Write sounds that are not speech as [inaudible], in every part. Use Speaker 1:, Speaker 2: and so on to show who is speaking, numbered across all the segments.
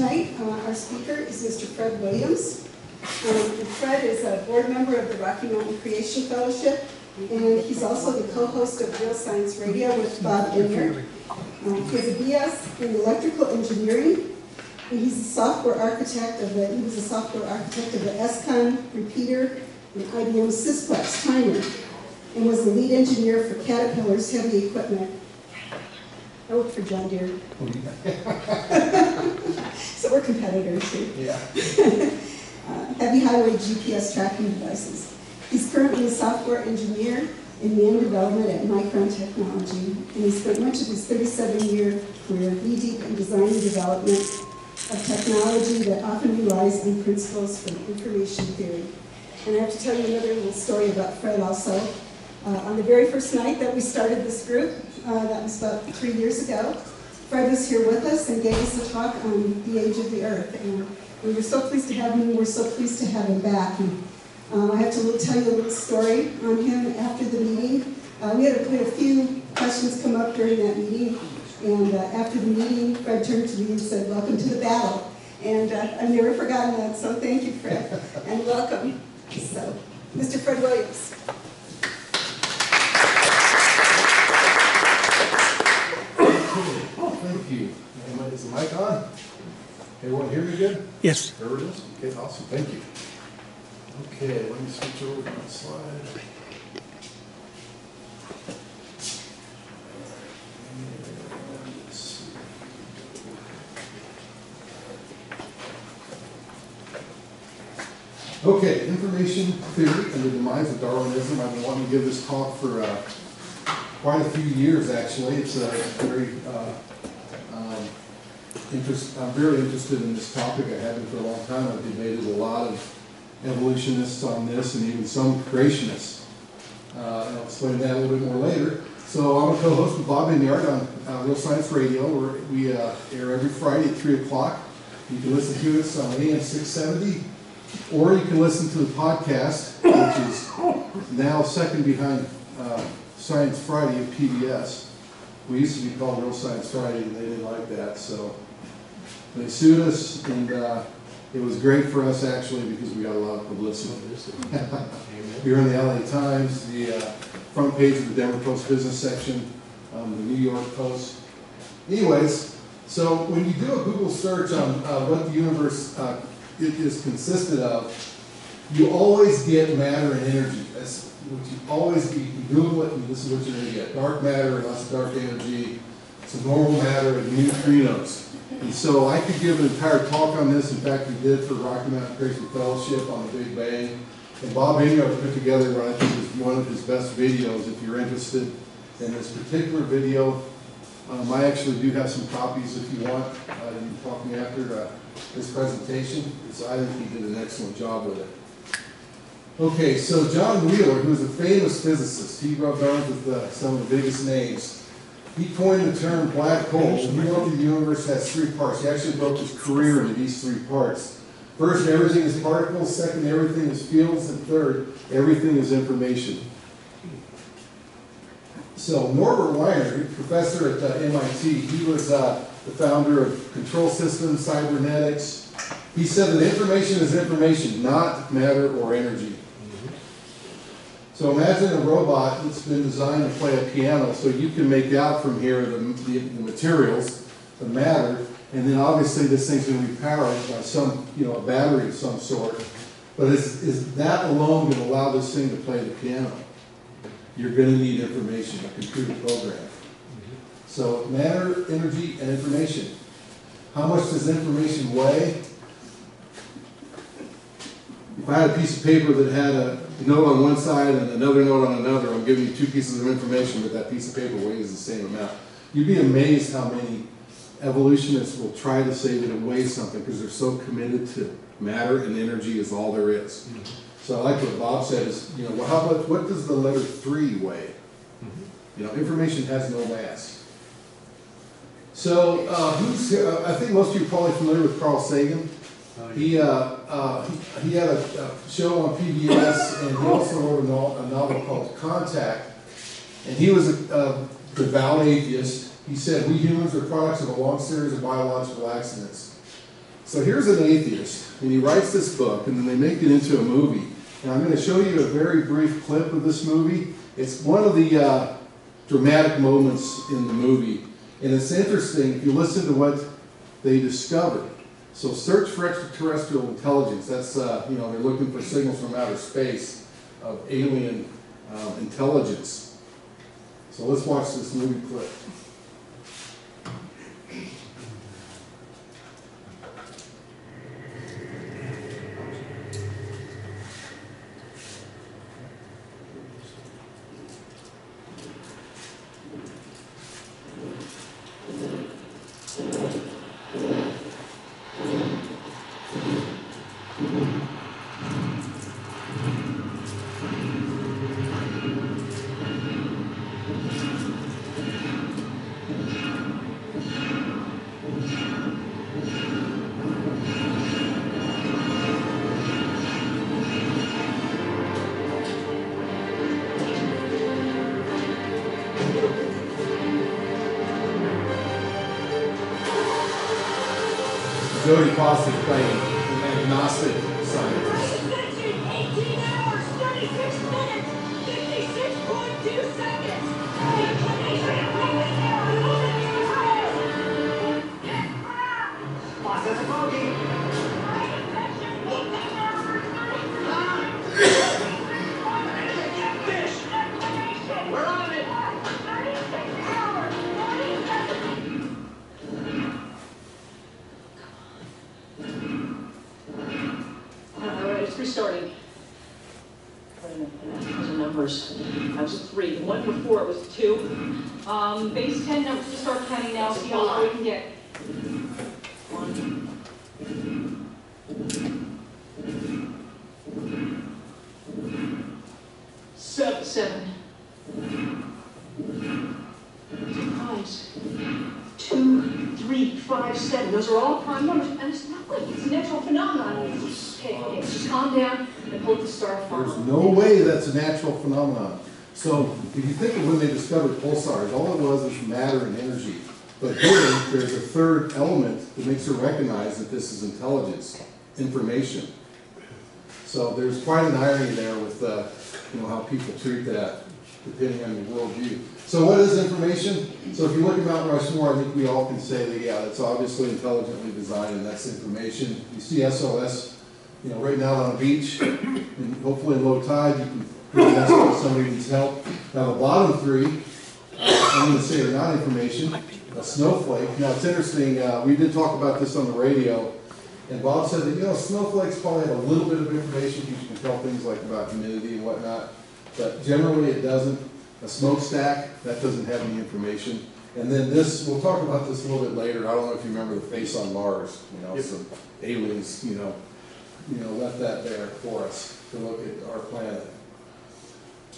Speaker 1: Tonight, uh, our speaker is Mr. Fred Williams. Um, Fred is a board member of the Rocky Mountain Creation Fellowship, and he's also the co-host of Real Science Radio with Bob Enyart. Um, He has a BS in electrical engineering, and he's a software architect of the, he was a software architect of the ESCON repeater and IBM Sysplex timer, and was the lead engineer for Caterpillar's heavy equipment. I work for John Deere, [laughs] so we're competitors here.
Speaker 2: Yeah. [laughs]
Speaker 1: Uh, Heavy highway GPS tracking devices. He's currently a software engineer in NAND development at Micron Technology, and he spent much of his 37-year career knee-deep in design and development of technology that often relies on principles from information theory. And I have to tell you another little story about Fred also. Uh, on the very first night that we started this group, uh, that was about three years ago, Fred was here with us and gave us a talk on the age of the earth. And we were so pleased to have him, we're so pleased to have him back. And, um, I have to tell you a little story on him after the meeting. Uh, we, had a, we had a few questions come up during that meeting, and uh, after the meeting, Fred turned to me and said, welcome to the battle. And uh, I've never forgotten that, so thank you, Fred, and welcome. So, Mr. Fred Williams.
Speaker 2: Oh, thank you. Am I- Is the mic on? Everyone hear me good?
Speaker 3: Yes.
Speaker 2: There it is. Okay, awesome, thank you. Okay, let me switch over to my slide. Okay, information theory and the demise of Darwinism. I've been wanting to give this talk for uh, quite a few years, actually. It's a very uh, interest, I'm very interested in this topic. I have been for a long time. I've debated a lot of evolutionists on this and even some creationists. Uh, I'll explain that a little bit more later. So I'm a co-host with Bob Enyart on uh, Real Science Radio. We're, we uh, air every Friday at 3 o'clock. You can listen to us on AM 670, or you can listen to the podcast, which is now second behind uh, Science Friday at PBS. We used to be called Real Science Friday, and they didn't like that, so they sued us, and uh, it was great for us actually because we got a lot of publicity. We [laughs] were in the LA Times, the uh, front page of the Denver Post Business section, um, the New York Post. Anyways, so when you do a Google search on uh, what the universe uh, it is consisted of, you always get matter and energy. What you always you Google it, and this is what you're going to get: dark matter and lots of dark energy, normal matter and neutrinos. And so I could give an entire talk on this. In fact, we did for Rocky Mountain Creation Fellowship on the Big Bang. And Bob Ingram put together what I think is one of his best videos. If you're interested in this particular video, um, I actually do have some copies if you want. Uh, you can talk me after uh, this presentation. So I think he did an excellent job with it. Okay, so John Wheeler, who's a famous physicist, he rubbed arms with uh, some of the biggest names. He coined the term black hole. He wrote the universe has three parts. He actually broke his career into these three parts. First, everything is particles. Second, everything is fields. And third, everything is information. So Norbert Wiener, professor at uh, MIT, he was uh, the founder of control systems, cybernetics. He said that information is information, not matter or energy. So imagine a robot that's been designed to play a piano, so you can make out from here the, the, the materials, the matter, and then obviously this thing's going to be powered by some, you know, a battery of some sort. But is, is that alone going to allow this thing to play the piano? You're going to need information, a computer program. Mm-hmm. So matter, energy, and information. How much does information weigh? If I had a piece of paper that had a note on one side and another note on another, I'm giving you two pieces of information, but that piece of paper weighs the same amount. You'd be amazed how many evolutionists will try to say that it weighs something because they're so committed to matter and energy is all there is. So I like what Bob said is, you know, well, how about, what does the letter three weigh? You know, information has no mass. So, uh, who's, uh, I think most of you are probably familiar with Carl Sagan. He, uh, uh, he, he had a, a show on PBS, and he also wrote a, no, a novel called Contact. And he was a, a devout atheist. He said, "We humans are products of a long series of biological accidents. So here's an atheist, and he writes this book, and then they make it into a movie. And I'm going to show you a very brief clip of this movie. It's one of the uh, dramatic moments in the movie. And it's interesting if you listen to what they discovered. So search for extraterrestrial intelligence. That's, uh, you know, they're looking for signals from outer space of alien um, intelligence. So let's watch this movie clip. Jodie
Speaker 4: Um, base ten numbers, to start counting now, see how far we can get. One.
Speaker 3: Seven.
Speaker 4: Seven. Two fives. Two, three, five, seven. Those are all prime numbers, and it's nothing. It's a natural phenomenon. Okay, okay, just calm down and up the star
Speaker 2: There's no way that's a natural phenomenon. So if you think of when they discovered pulsars, all it was was matter and energy. But here, there's a third element that makes her recognize that this is intelligence, information. So there's quite an irony there with, uh, you know, how people treat that, depending on your worldview. So what is information? So if you look at Mount Rushmore, I think we all can say that, yeah, it's obviously intelligently designed, and that's information. You see SOS, you know, right now on a beach, and hopefully in low tide, you can, ask somebody needs help. Now, the bottom three, uh, I'm gonna say are not information, a snowflake. Now, it's interesting, uh, we did talk about this on the radio, and Bob said that, you know, snowflakes probably have a little bit of information, you can tell things like about humidity and whatnot, but generally it doesn't. A smokestack, that doesn't have any information. And then this, we'll talk about this a little bit later, I don't know if you remember the face on Mars, you know, some aliens, you know, you know, left that there for us to look at our planet.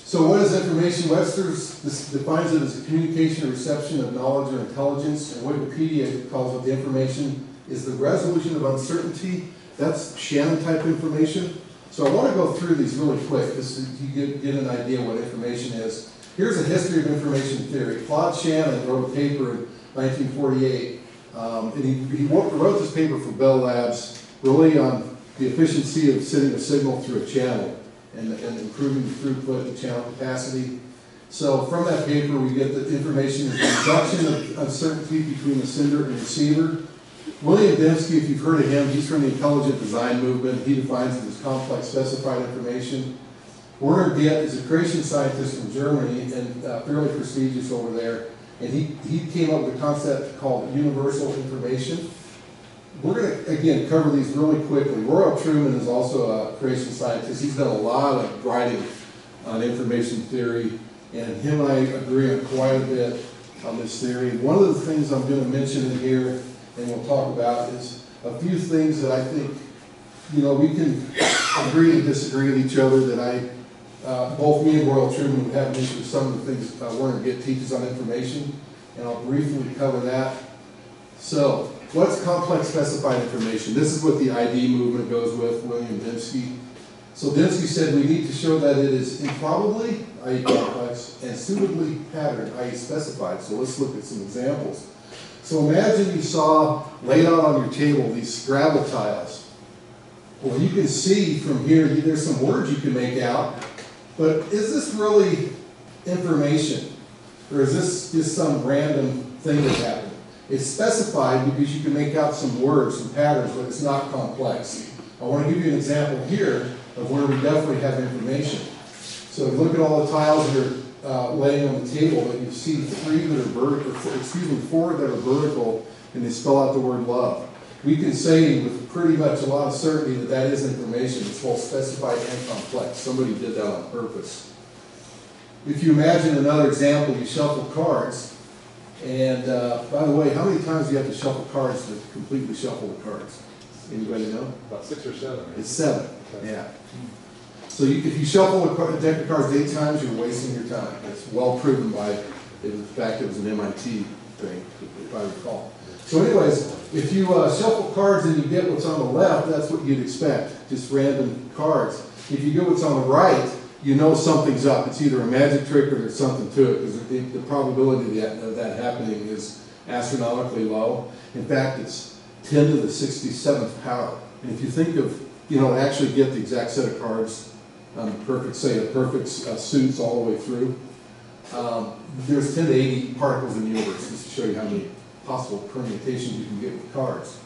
Speaker 2: So what is information? Webster's this defines it as a communication or reception of knowledge or intelligence, and Wikipedia calls it the information is the resolution of uncertainty. That's Shannon type information. So I want to go through these really quick, just you get, get an idea what information is. Here's a history of information theory. Claude Shannon wrote a paper in 1948, um, and he, he wrote this paper for Bell Labs, really on the efficiency of sending a signal through a channel and, and improving throughput and channel capacity. So from that paper, we get the information the reduction of uncertainty between the sender and receiver. William Dembski, if you've heard of him, he's from the intelligent design movement. He defines it as complex specified information. Werner Gitt is a creation scientist from Germany and uh, fairly prestigious over there. And he, he came up with a concept called universal information. We're going to, again, cover these really quickly. Royal Truman is also a creation scientist. He's done a lot of writing on information theory, and him and I agree on quite a bit on this theory. One of the things I'm going to mention in here, and we'll talk about, is a few things that I think, you know, we can agree and disagree with each other, that I, uh, both me and Royal Truman would have an issue with some of the things uh, Werner Gitt teaches on information, and I'll briefly cover that. So, what's complex specified information? This is what the ID movement goes with, William Dembski. So Dembski said we need to show that it is improbably, i.e. complex, and suitably patterned, i.e. specified. So let's look at some examples. So imagine you saw laid out on your table these Scrabble tiles. Well, you can see from here, there's some words you can make out, but is this really information? Or is this just some random thing that happened? It's specified because you can make out some words, some patterns, but it's not complex. I want to give you an example here of where we definitely have information. So look at all the tiles that are uh, laying on the table, but you see three that are vertical, excuse me, four that are vertical, and they spell out the word love. We can say with pretty much a lot of certainty that that is information. It's both specified and complex. Somebody did that on purpose. If you imagine another example, you shuffle cards, and uh, by the way, how many times do you have to shuffle cards to completely shuffle the cards? Anybody know?
Speaker 5: About six or seven, right?
Speaker 2: It's seven, yeah. So you, if you shuffle a a deck of cards eight times, you're wasting your time. It's well proven by, the fact it was an MIT thing, if I recall. So anyways, if you uh, shuffle cards and you get what's on the left, that's what you'd expect, just random cards. If you get what's on the right, you know something's up. It's either a magic trick or there's something to it, because the, the probability of that, of that happening is astronomically low. In fact, it's ten to the sixty-seventh power. And if you think of, you know, actually get the exact set of cards, um, perfect, say a perfect uh, suits all the way through, um, there's ten to eighty particles in the universe, just to show you how many possible permutations you can get with cards.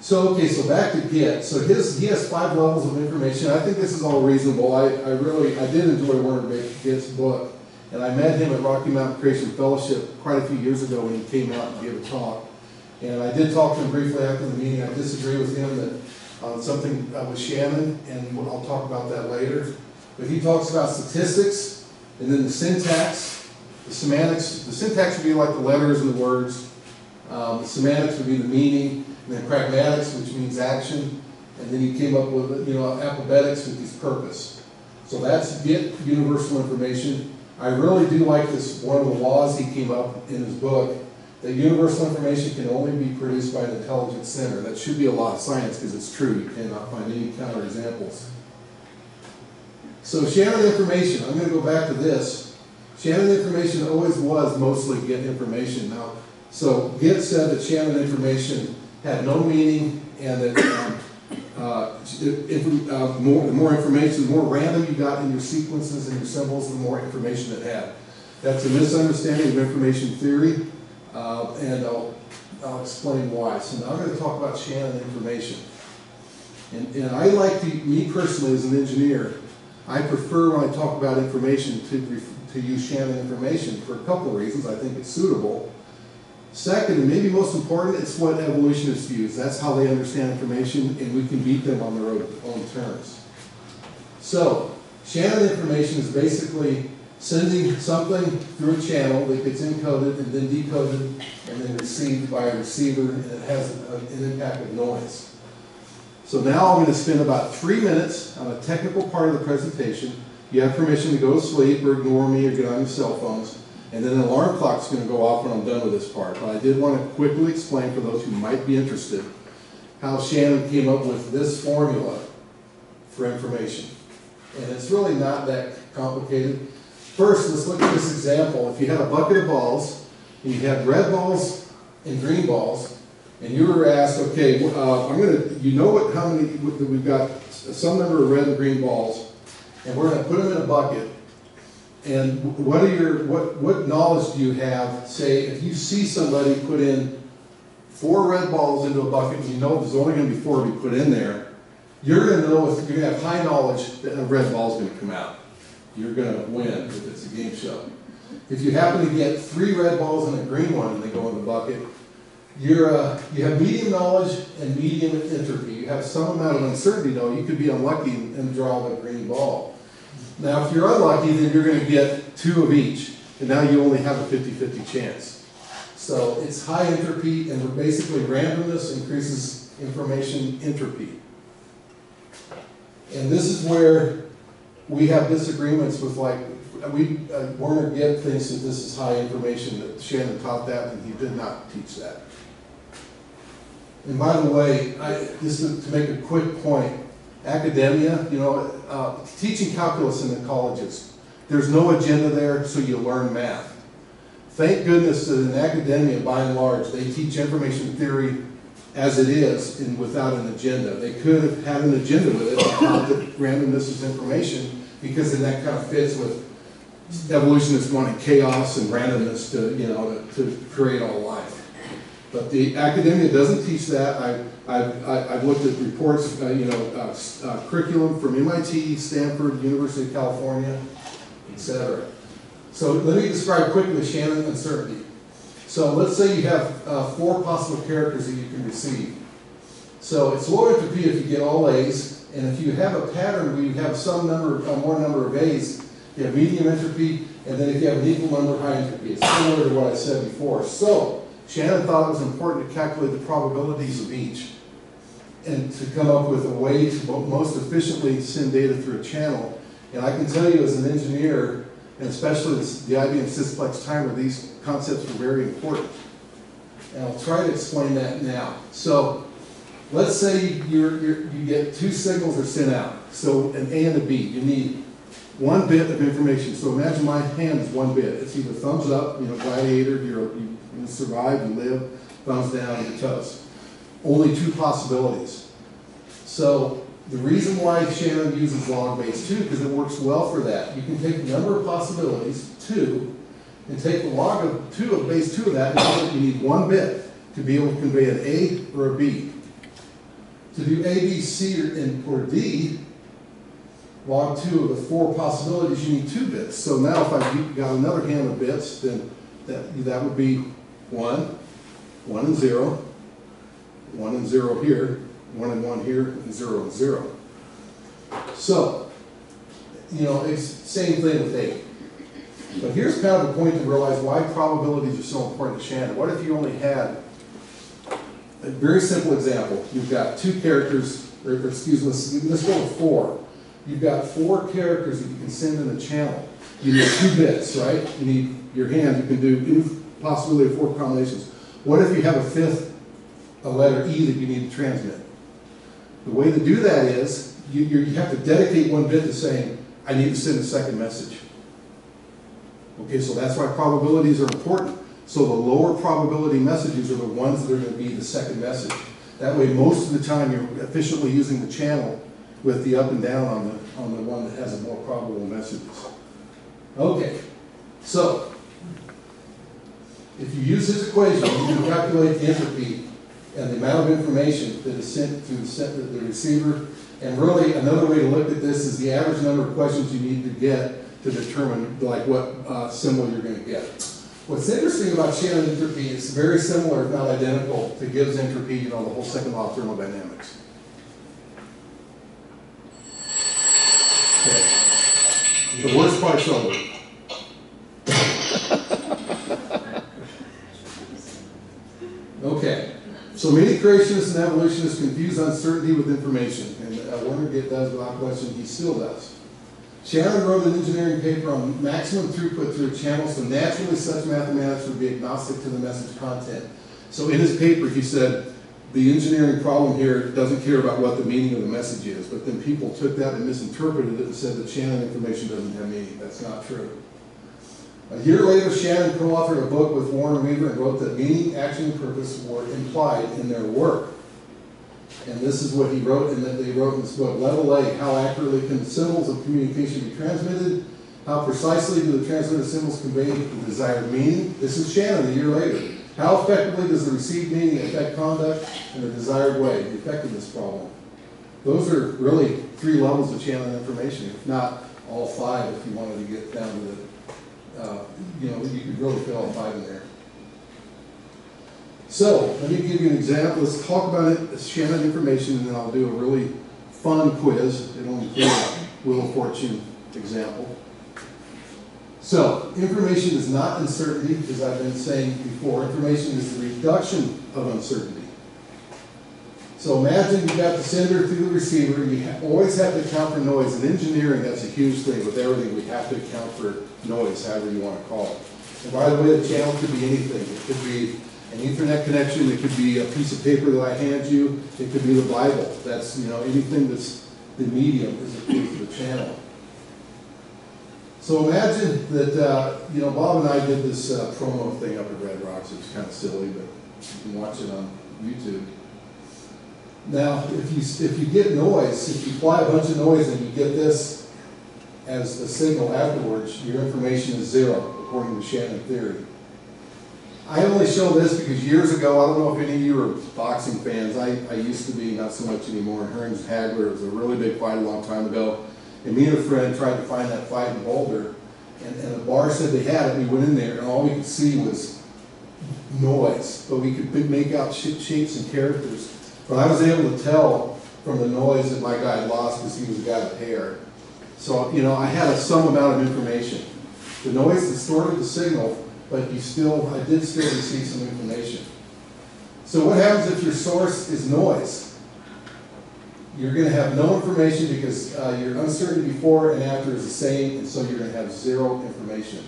Speaker 2: So, okay, so back to Gitt. So his, he has five levels of information. I think this is all reasonable. I, I really, I did enjoy Werner Gitt's book. And I met him at Rocky Mountain Creation Fellowship quite a few years ago when he came out and gave a talk. And I did talk to him briefly after the meeting. I disagree with him that uh, something uh, with Shannon, and I'll talk about that later. But he talks about statistics, and then the syntax, the semantics. The syntax would be like the letters and the words. Um, the semantics would be the meaning, and then pragmatics, which means action. And then he came up with, you know, apobetics, which is purpose. So that's Gitt universal information. I really do like this, one of the laws he came up in his book, that universal information can only be produced by an intelligent center. That should be a law of science because it's true. You cannot find any counterexamples. So Shannon information, I'm going to go back to this. Shannon information always was mostly Gitt information. Now, so Gitt said that Shannon information had no meaning and that um, uh, if, uh, more, the more information, the more random you got in your sequences and your symbols, the more information it had. That's a misunderstanding of information theory, uh, and I'll, I'll explain why. So now I'm going to talk about Shannon information. And, and I like to, me personally as an engineer, I prefer when I talk about information to, to use Shannon information for a couple of reasons. I think it's suitable. Second, and maybe most important, it's what evolutionists use. That's how they understand information, and we can beat them on their own, terms. So, Shannon information is basically sending something through a channel that gets encoded and then decoded and then received by a receiver, and it has an impact of noise. So now I'm going to spend about three minutes on a technical part of the presentation. You have permission to go to sleep or ignore me or get on your cell phones. And then an alarm clock's going to go off when I'm done with this part. But I did want to quickly explain for those who might be interested how Shannon came up with this formula for information. And it's really not that complicated. First, let's look at this example. If you had a bucket of balls, and you had red balls and green balls, and you were asked, okay, uh, I'm gonna, you know what, how many, we've got some number of red and green balls, and we're gonna put them in a bucket. And what are your, what, what knowledge do you have, say, if you see somebody put in four red balls into a bucket, and you know there's only gonna be four to be put in there, you're gonna know, if you're have high knowledge that a red ball is gonna come out. You're gonna win if it's a game show. If you happen to get three red balls and a green one and they go in the bucket, you're, uh, you have medium knowledge and medium entropy. You have some amount of uncertainty though. You could be unlucky and draw a green ball. Now, if you're unlucky, then you're gonna get two of each, and now you only have a 50-50 chance. So it's high entropy, and basically randomness increases information entropy. And this is where we have disagreements with like, we, uh, Werner Gitt thinks that this is high information, that Shannon taught that, and he did not teach that. And by the way, I, just to, to make a quick point, academia, you know, uh, teaching calculus in the colleges, there's no agenda there, so you learn math. Thank goodness that in academia, by and large, they teach information theory as it is and without an agenda. They could have had an agenda with it, randomness is information, because then that kind of fits with evolutionists wanting chaos and randomness to, you know, to, to create all life. But the academia doesn't teach that. I, I've, I've looked at reports, uh, you know, uh, uh, curriculum from MIT, Stanford, University of California, etc. So let me describe quickly Shannon uncertainty. So let's say you have uh, four possible characters that you can receive. So it's low entropy if you get all A's, and if you have a pattern where you have some number, uh, more number of A's, you have medium entropy, and then if you have an equal number of high entropy. It's similar to what I said before. So Shannon thought it was important to calculate the probabilities of each and to come up with a way to most efficiently send data through a channel. And I can tell you as an engineer, and especially the IBM Sysplex timer, these concepts were very important. And I'll try to explain that now. So let's say you're, you're, you get two signals are sent out, so an A and a B. You need one bit of information. So imagine my hand is one bit. It's either thumbs up, you know, gladiator, you survive, and live, thumbs down, you're toast. Only two possibilities. So the reason why Shannon uses log base two, because it works well for that. You can take the number of possibilities, two, and take the log of two of base two of that, and you need one bit to be able to convey an A or a B. To do A, B, C, or, and, or D, log two of the four possibilities, you need two bits. So now if I got another hand of bits, then that, that would be one, one and zero, one and zero here, one and one here, and zero and zero. So, you know, it's same thing with eight. But here's kind of a point to realize why probabilities are so important to Shannon. What if you only had, a very simple example, you've got two characters, or excuse me, let's, go with four. You've got four characters that you can send in a channel. You need two bits, right? You need your hand, you can do possibility of four combinations. What if you have a fifth, a letter E that you need to transmit? The way to do that is, you, you have to dedicate one bit to saying, I need to send a second message. Okay, so that's why probabilities are important. So the lower probability messages are the ones that are gonna be the second message. That way, most of the time, you're efficiently using the channel with the up and down on the, on the one that has the more probable messages. Okay, so, you use this equation, you can calculate the entropy and the amount of information that is sent to the, receiver. And really, another way to look at this is the average number of questions you need to get to determine like what uh, symbol you're gonna get. What's interesting about Shannon entropy is very similar, if not identical, to Gibbs entropy, you know, the whole second law of thermodynamics. Okay. The worst part's over. Okay, creationists and evolutionists confuse uncertainty with information, and uh, Werner Gitt does without question, he still does. Shannon wrote an engineering paper on maximum throughput through a channel, so naturally such mathematics would be agnostic to the message content. So in his paper, he said, the engineering problem here doesn't care about what the meaning of the message is, but then people took that and misinterpreted it and said that Shannon information doesn't have meaning. That's not true. A year later, Shannon co-authored a book with Warren Weaver and wrote that meaning, action, and purpose were implied in their work. And this is what he wrote, and that they wrote in this book. Level A, how accurately can symbols of communication be transmitted? How precisely do the transmitted symbols convey the desired meaning? This is Shannon a year later. How effectively does the received meaning affect conduct in the desired way? The effectiveness problem. Those are really three levels of Shannon information, if not all five, if you wanted to get down to the, uh, you know, you could really fit all five in there. So, let me give you an example. Let's talk about it, Shannon information, and then I'll do a really fun quiz. It'll include Wheel of Fortune example. So, information is not uncertainty, as I've been saying before. Information is the reduction of uncertainty. So imagine you've got the sender through the receiver, you always have to account for noise. In engineering, that's a huge thing. With everything, we have to account for noise, however you want to call it. And by the way, the channel could be anything. It could be an ethernet connection, it could be a piece of paper that I hand you, it could be the Bible. That's, you know, anything that's the medium is is the channel. So imagine that, uh, you know, Bob and I did this uh, promo thing up at Red Rocks, It was kind of silly, but you can watch it on YouTube. Now, if you, if you get noise, if you apply a bunch of noise and you get this as a signal afterwards, your information is zero, according to Shannon theory. I only show this because years ago, I don't know if any of you are boxing fans, I, I used to be, not so much anymore, Hearns Hagler, was a really big fight a long time ago. And me and a friend tried to find that fight in Boulder, and, and the bar said they had it, we went in there, and all we could see was noise, but we could make out sh- shapes and characters. But I was able to tell from the noise that my guy lost because he was a guy with hair. So, you know, I had a some amount of information. The noise distorted the signal, but you still, I did still receive some information. So what happens if your source is noise? You're gonna have no information because uh, your uncertainty before and after is the same, and so you're gonna have zero information.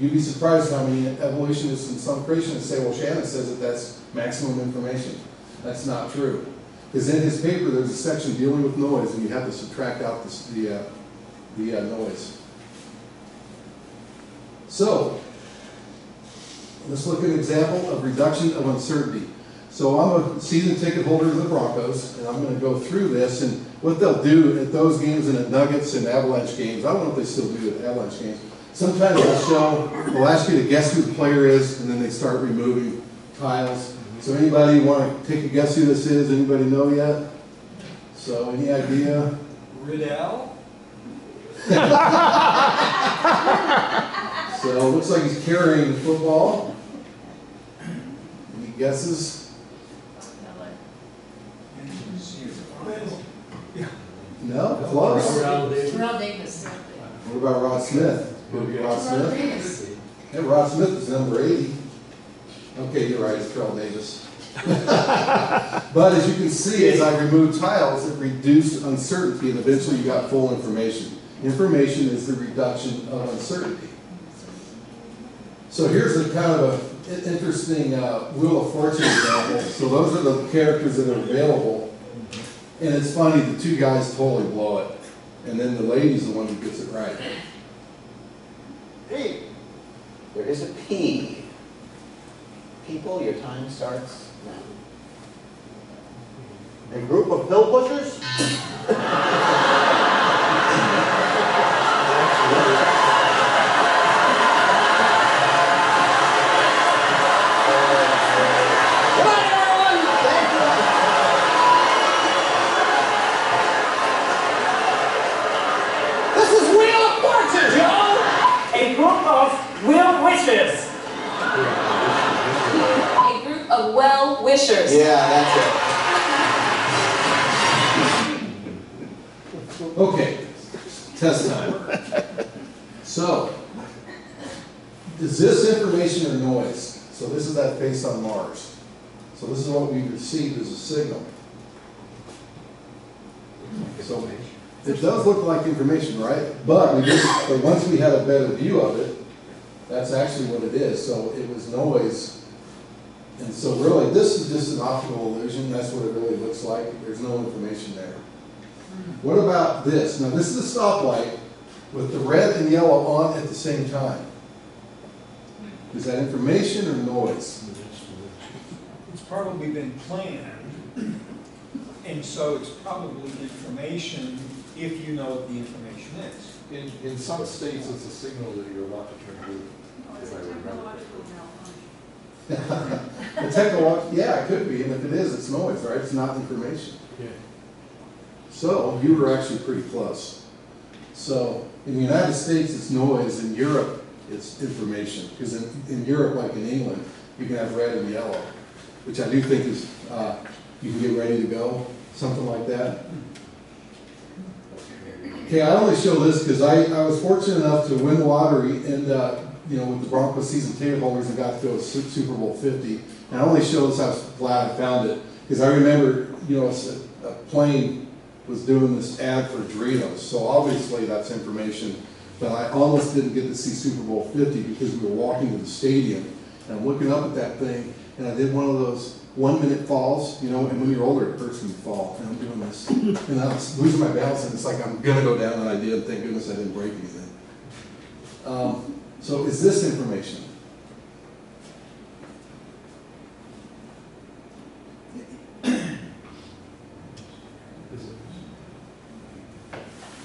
Speaker 2: You'd be surprised how many evolutionists and some creationists say, well, Shannon says that that's maximum information. That's not true. Because in his paper, there's a section dealing with noise, and you have to subtract out this- the, uh, the uh, noise. So, let's look at an example of reduction of uncertainty. So I'm a season ticket holder of the Broncos, and I'm gonna go through this, and what they'll do at those games and at Nuggets and Avalanche games, I don't know if they still do at Avalanche games, sometimes they'll show, they'll ask you to guess who the player is, and then they start removing tiles. So anybody wanna take a guess who this is, anybody know yet? So, any idea?
Speaker 3: Riddell?
Speaker 2: So it looks like he's carrying the football. Any guesses? No, close.
Speaker 5: Terrell Davis.
Speaker 2: What about Rod Smith? Would it be Rod Smith?
Speaker 5: Davis.
Speaker 2: Yeah, Rod Smith is number eighty. Okay, you're right, it's Terrell Davis. [laughs] But as you can see, as I removed tiles, it reduced uncertainty and eventually you got full information. Information is the reduction of uncertainty. So here's a kind of a i- interesting uh, Wheel of Fortune example. So those are the characters that are available. And it's funny, the two guys totally blow it. And then the lady's the one who gets it right.
Speaker 6: P. There is a P. People, your time starts now. A group of pill pushers? [laughs]
Speaker 2: test time. So, is this information or noise? So this is that face on Mars. So this is what we received as a signal. So it does look like information, right? But we did, but once we had a better view of it, that's actually what it is. So it was noise. And so really, this is just an optical illusion. That's what it really looks like. There's no information there. What about this? Now, this is a stoplight with the red and yellow on at the same time. Is that information or noise?
Speaker 7: It's probably been planned, and so it's probably information if you know what the information is.
Speaker 8: In, in some states, it's a signal that you're about to turn blue, if I remember. [laughs]
Speaker 2: The technological, yeah, it could be, and if it is, it's noise, right? It's not information.
Speaker 8: Yeah.
Speaker 2: So you were actually pretty close. So in the United States, it's noise. In Europe, it's information. Because in, in Europe, like in England, you can have red and yellow, which I do think is, uh, you can get ready to go, something like that. Okay, I only show this because I, I was fortunate enough to win the lottery and, uh, you know, with the Broncos season ticket holders and got to go to Super Bowl fifty. And I only show this, I was glad I found it, because I remember, you know, a, a plane was doing this ad for Doritos, so obviously that's information. But I almost didn't get to see Super Bowl fifty because we were walking to the stadium, and I'm looking up at that thing, and I did one of those one-minute falls, you know, and when you're older, it hurts when you fall, and I'm doing this. And I was losing my balance, and it's like I'm gonna go down, and I did, thank goodness I didn't break anything. Um, so is this information?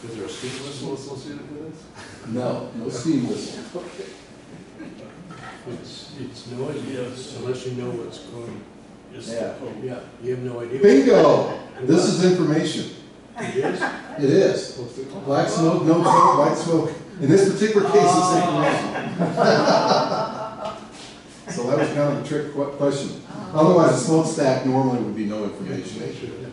Speaker 8: Is there a steam whistle associated with this?
Speaker 2: No, no steam whistle.
Speaker 9: It's, it's noise, yes, unless you know what's going, just,
Speaker 2: Yeah.
Speaker 9: oh, yeah, you have no idea.
Speaker 2: Bingo! This is information.
Speaker 9: It is?
Speaker 2: It is.
Speaker 8: What's it called?
Speaker 2: Black smoke, no smoke, white smoke. In this particular case, it's oh. information. [laughs] So that was kind of a trick que- question. Otherwise, a smokestack normally would be no information.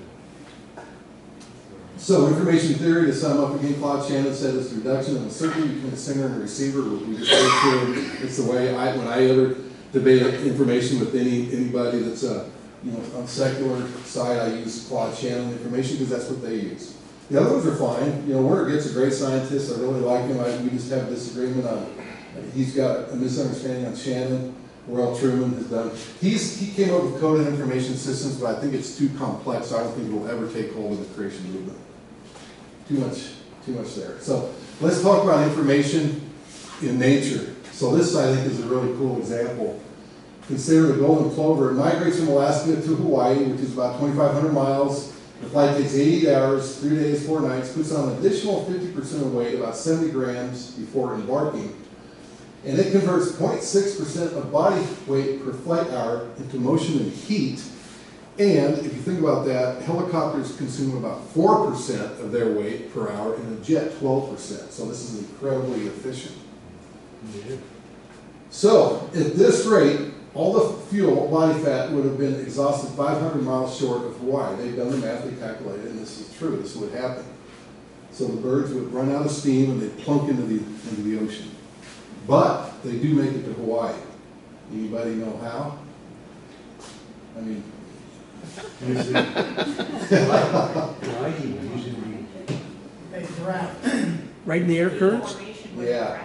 Speaker 2: So information theory, to sum up again, Claude Shannon said it's the reduction of uncertainty between the sender and the receiver. We just through, it's the way I, when I ever debate information with any, anybody that's, uh, you know, on secular side, I use Claude Shannon information because that's what they use. The other ones are fine. You know, Werner Gitt's a great scientist. I really like him. I, we just have a disagreement on, he's got a misunderstanding on Shannon. Royal Truman has done. He's, he came up with coded information systems, but I think it's too complex. I don't think it will ever take hold of the creation movement. Too much, too much there. So let's talk about information in nature. So this, I think, is a really cool example. Consider the golden plover. It migrates from Alaska to Hawaii, which is about 2,500 miles. The flight takes 88 hours, three days, four nights, puts on an additional 50% of weight, about 70 grams before embarking. And it converts 0.6% of body weight per flight hour into motion and heat. And if you think about that, helicopters consume about 4% of their weight per hour and a jet 12%. So this is incredibly efficient.
Speaker 9: Yeah.
Speaker 2: So at this rate, all the fuel, body fat, would have been exhausted 500 miles short of Hawaii. They've done the math, they calculated, and this is true, this would happen. So the birds would run out of steam and they'd plunk into the, into the ocean. But they do make it to Hawaii. Anybody know how? I mean,
Speaker 9: Usually, why, why you usually,
Speaker 10: Right in the air currents?
Speaker 2: yeah.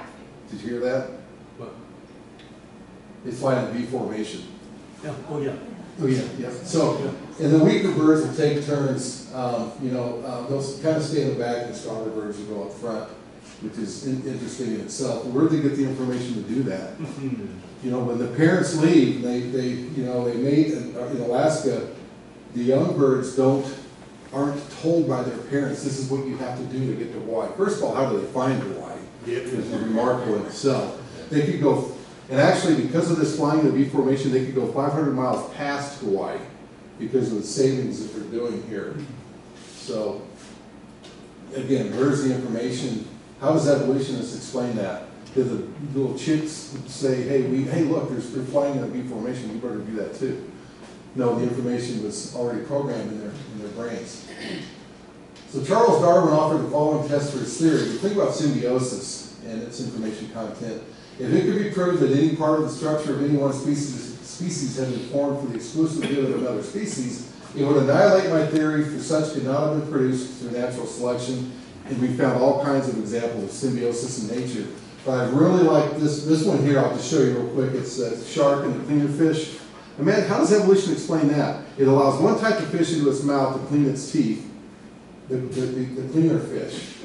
Speaker 2: Did you hear that?
Speaker 9: what,
Speaker 2: They fly in V formation.
Speaker 9: yeah, oh, yeah.
Speaker 2: Oh, yeah, yeah. So, and the weaker birds will take turns, um, you know, uh, they'll kind of stay in the back and the stronger birds will go up front, which is in- interesting in itself. Where do they get the information to do that? [laughs] You know, when the parents leave, they, they, you know, they mate, in in Alaska, the young birds don't, aren't told by their parents, this is what you have to do to get to Hawaii. First of all, how do they find Hawaii? Which is remarkable in itself. They could go, and actually, because of this flying the V formation, they could go five hundred miles past Hawaii because of the savings that they're doing here. So, again, where's the information? How does evolutionists explain that? Did the little chicks say, hey, we, hey, look, there's, they're flying in a V formation, you better do that too? No, the information was already programmed in their, in their brains. So Charles Darwin offered the following test for his theory. Think about symbiosis and its information content. If it could be proved that any part of the structure of any one species, species had been formed for the exclusive good of another species, it would annihilate my theory for such could not have been produced through natural selection. And we found all kinds of examples of symbiosis in nature. But I really like this, this one here, I'll just show you real quick. It's a shark and a cleaner fish. Man, how does evolution explain that? It allows one type of fish into its mouth to clean its teeth, the, the, the the cleaner fish.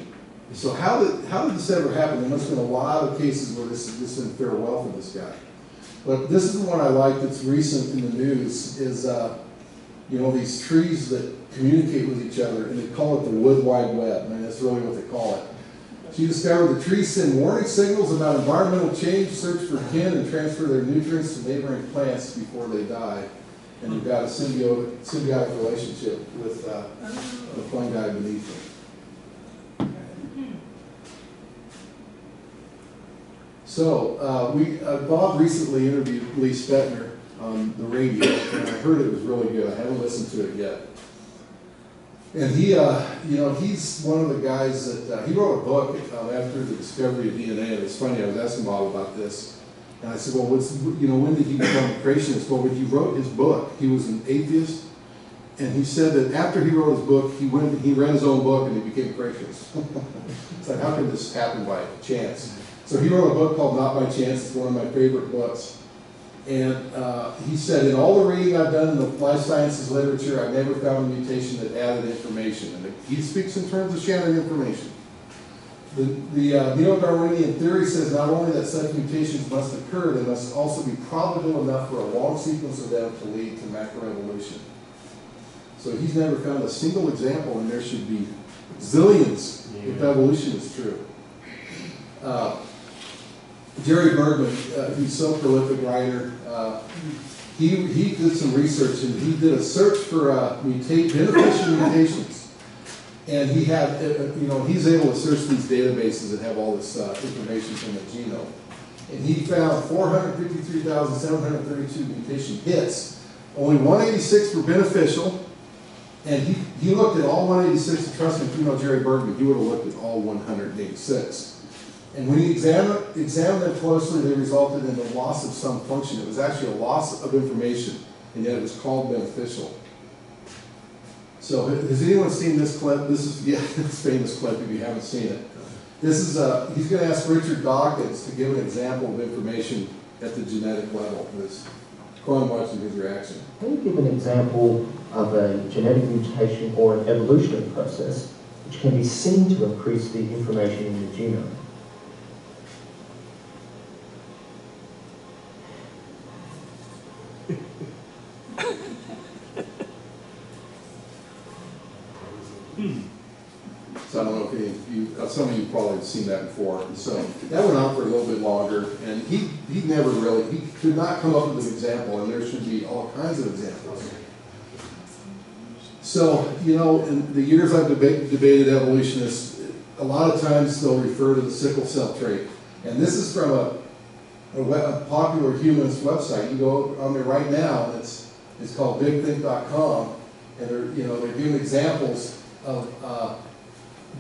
Speaker 2: So how did, how did this ever happen? There must have been a lot of cases where this, this didn't fare well for this guy. But this is the one I like that's recent in the news, is, uh, you know, these trees that communicate with each other, and they call it the wood wide web. I mean, that's really what they call it. She discovered the trees send warning signals about environmental change, search for kin, and transfer their nutrients to neighboring plants before they die. And you've got a symbiotic, symbiotic relationship with uh, the fungi beneath them. So, uh, we, uh, Bob recently interviewed Lee Spetner on the radio, and I heard it was really good. I haven't listened to it yet. And he, uh, you know, he's one of the guys that, uh, he wrote a book um, after the discovery of DNA. And it's funny, I was asking Bob about this. And I said, well, what's, you know, when did he become a creationist? Well, when he wrote his book, he was an atheist. And he said that after he wrote his book, he went, he read his own book and he became a creationist. [laughs] it's like, how could this happen by chance? So he wrote a book called Not by Chance. It's one of my favorite books. And uh, he said, in all the reading I've done in the life sciences literature, I've never found a mutation that added information. And he speaks in terms of sharing information. The, the uh, neo-Darwinian theory says not only that such mutations must occur, they must also be probable enough for a long sequence of them to lead to macroevolution. So he's never found a single example, and there should be zillions if evolution is true. Uh, Jerry Bergman, uh, he's so prolific writer, uh, he, he did some research and he did a search for uh, mutate, beneficial mutations. And he had, uh, uh, you know, he's able to search these databases that have all this uh, information from the genome. And he found 453,732 mutation hits. Only 186 were beneficial. And he, he looked at all 186, and trust me, if you know Jerry Bergman, he would have looked at all 186. And when he examined, examined them closely, they resulted in the loss of some function. It was actually a loss of information, and yet it was called beneficial. So has anyone seen this clip? This is, [laughs] yeah, this famous clip if you haven't seen it. This is, uh, he's gonna ask Richard Dawkins to give an example of information at the genetic level. Go on watching his reaction.
Speaker 10: Can you give an example of a genetic mutation or an evolutionary process which can be seen to increase the information in the genome?
Speaker 2: So I don't know if any of you, uh, some of you probably have seen that before. So that went on for a little bit longer, and he, he never really, he could not come up with an example, and there should be all kinds of examples. So, you know, in the years I've deba- debated evolutionists, a lot of times they'll refer to the sickle cell trait. And this is from a, a, we- a popular humanist website. You go on there right now, it's, it's called bigthink.com, and they're, you know, they're giving examples of, uh,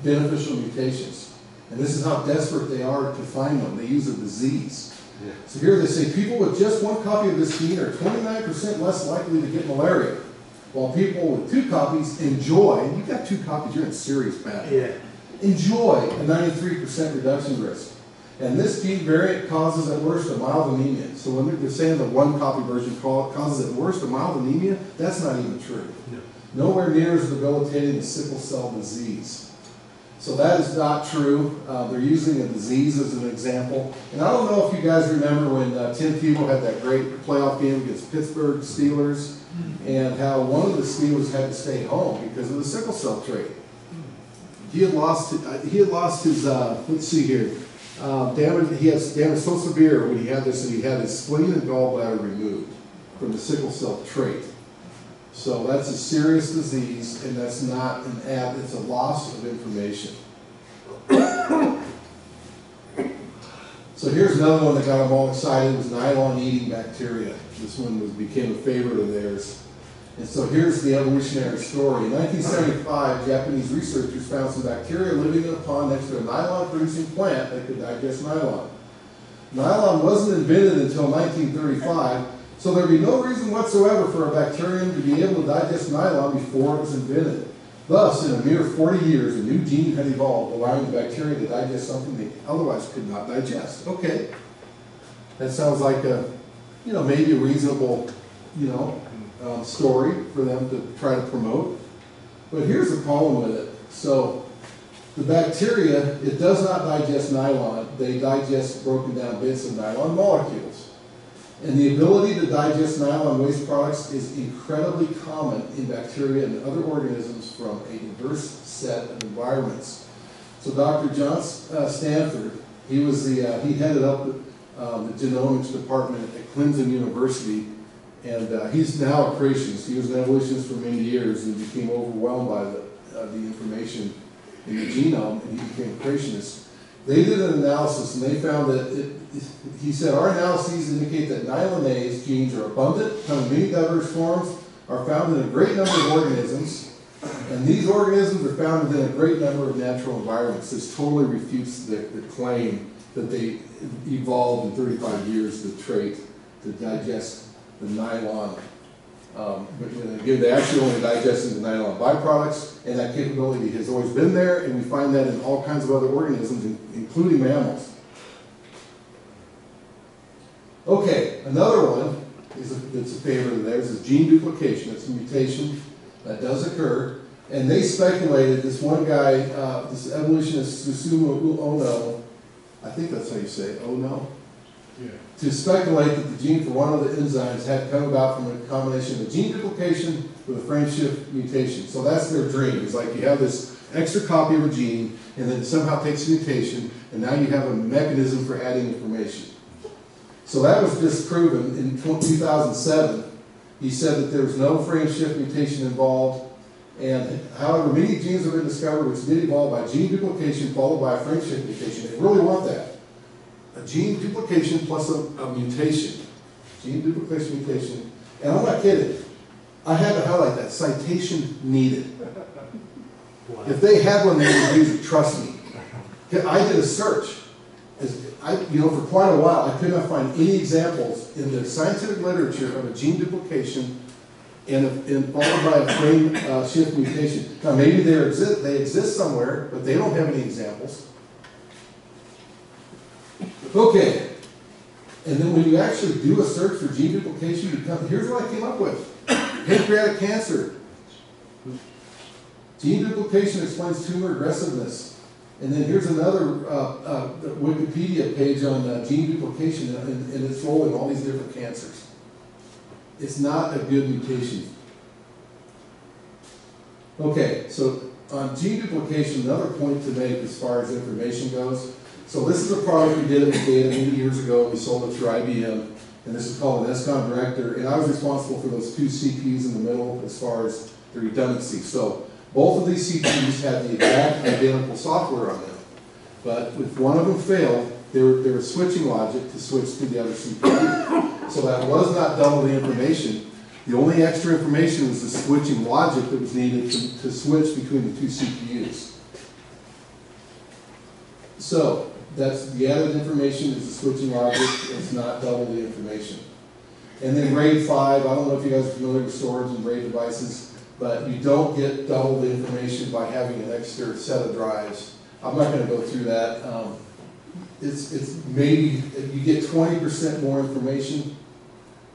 Speaker 2: beneficial mutations. And this is how desperate they are to find one. They use a disease.
Speaker 8: Yeah.
Speaker 2: So here they say people with just one copy of this gene are 29% less likely to get malaria, while people with two copies enjoy, and you've got two copies, you're in serious battle,
Speaker 9: Yeah.
Speaker 2: enjoy a 93% reduction risk. And this gene variant causes at worst a mild anemia. So when they're- they're saying the one copy version causes at worst a mild anemia, that's not even true.
Speaker 9: No.
Speaker 2: Nowhere near as debilitating as sickle cell disease. So that is not true. Uh, they're using a disease as an example. And I don't know if you guys remember when uh, Tim Tebow had that great playoff game against Pittsburgh Steelers and how one of the Steelers had to stay home because of the sickle cell trait. He had lost, uh, he had lost his, uh, let's see here, uh, damage, he has damage so severe when he had this, and he had his spleen and gallbladder removed from the sickle cell trait. So that's a serious disease, and that's not an ad, it's a loss of information. So here's another one that got them all excited, was nylon-eating bacteria. This one was, became a favorite of theirs. And so here's the evolutionary story. In 1975, Japanese researchers found some bacteria living in a pond next to a nylon-producing plant that could digest nylon. Nylon wasn't invented until 1935, so there'd be no reason whatsoever for a bacterium to be able to digest nylon before it was invented. Thus, in a mere 40 years, a new gene had evolved, allowing the bacteria to digest something they otherwise could not digest. Okay, that sounds like a, you know, maybe a reasonable, you know, um, story for them to try to promote. But here's the problem with it. So, the bacteria, it does not digest nylon. They digest broken down bits of nylon molecules. And the ability to digest nylon waste products is incredibly common in bacteria and other organisms from a diverse set of environments. So Dr. John uh, Sanford, he was the, uh, he headed up um, the genomics department at Clemson University, and uh, he's now a creationist. He was an evolutionist for many years and became overwhelmed by the, uh, the information in the genome, and he became a creationist. They did an analysis, and they found that it, he said, our analyses indicate that nylonase genes are abundant, come in many diverse forms, are found in a great number of organisms, and these organisms are found within a great number of natural environments. This totally refutes the, the claim that they evolved in 35 years the trait to digest the nylon. Um, but again, they actually only digest the nylon byproducts, and that capability has always been there, and we find that in all kinds of other organisms, in- including mammals. Okay, another one is a, that's a favorite of theirs is gene duplication. It's a mutation that does occur. And they speculated, this one guy, uh, this evolutionist Susumu Ohno, I think that's how you say it,
Speaker 8: Ohno.
Speaker 2: To speculate that the gene for one of the enzymes had come about from a combination of a gene duplication with a frame shift mutation. So that's their dream, is like you have this extra copy of a gene, and then somehow takes a mutation, and now you have a mechanism for adding information. So that was disproven in 2007. He said that there was no frame shift mutation involved, and however, many genes have been discovered which did evolve by gene duplication followed by a frame shift mutation. They really want that. A gene duplication plus a, a mutation. Gene duplication mutation. And I'm not kidding. I had to highlight that. Citation needed. If they had one, they would use it, trust me. I did a search. As- I, you know, for quite a while, I could not find any examples in the scientific literature of a gene duplication and, and followed by a frame uh, shift mutation. Now, maybe they exist, they exist somewhere, but they don't have any examples. Okay. And then when you actually do a search for gene duplication, you come, here's what I came up with. [coughs] Pancreatic cancer. Gene duplication explains tumor aggressiveness. And then here's another uh, uh, Wikipedia page on uh, gene duplication and, and its role in all these different cancers. It's not a good mutation. Okay, so on gene duplication, another point to make as far as information goes. So this is a product we did at Data many years ago. We sold it through IBM, and this is called an ESCON Director. And I was responsible for those two CPUs in the middle as far as the redundancy. So both of these CPUs had the exact identical software on them. But if one of them failed, there, there was switching logic to switch to the other CPU. So that was not double the information. The only extra information was the switching logic that was needed to, to switch between the two CPUs. So, that's, the added information is the switching logic, it's not double the information. And then RAID five, I don't know if you guys are familiar with storage and RAID devices, but you don't get double the information by having an extra set of drives. I'm not gonna go through that, um, it's, it's maybe, you get twenty percent more information,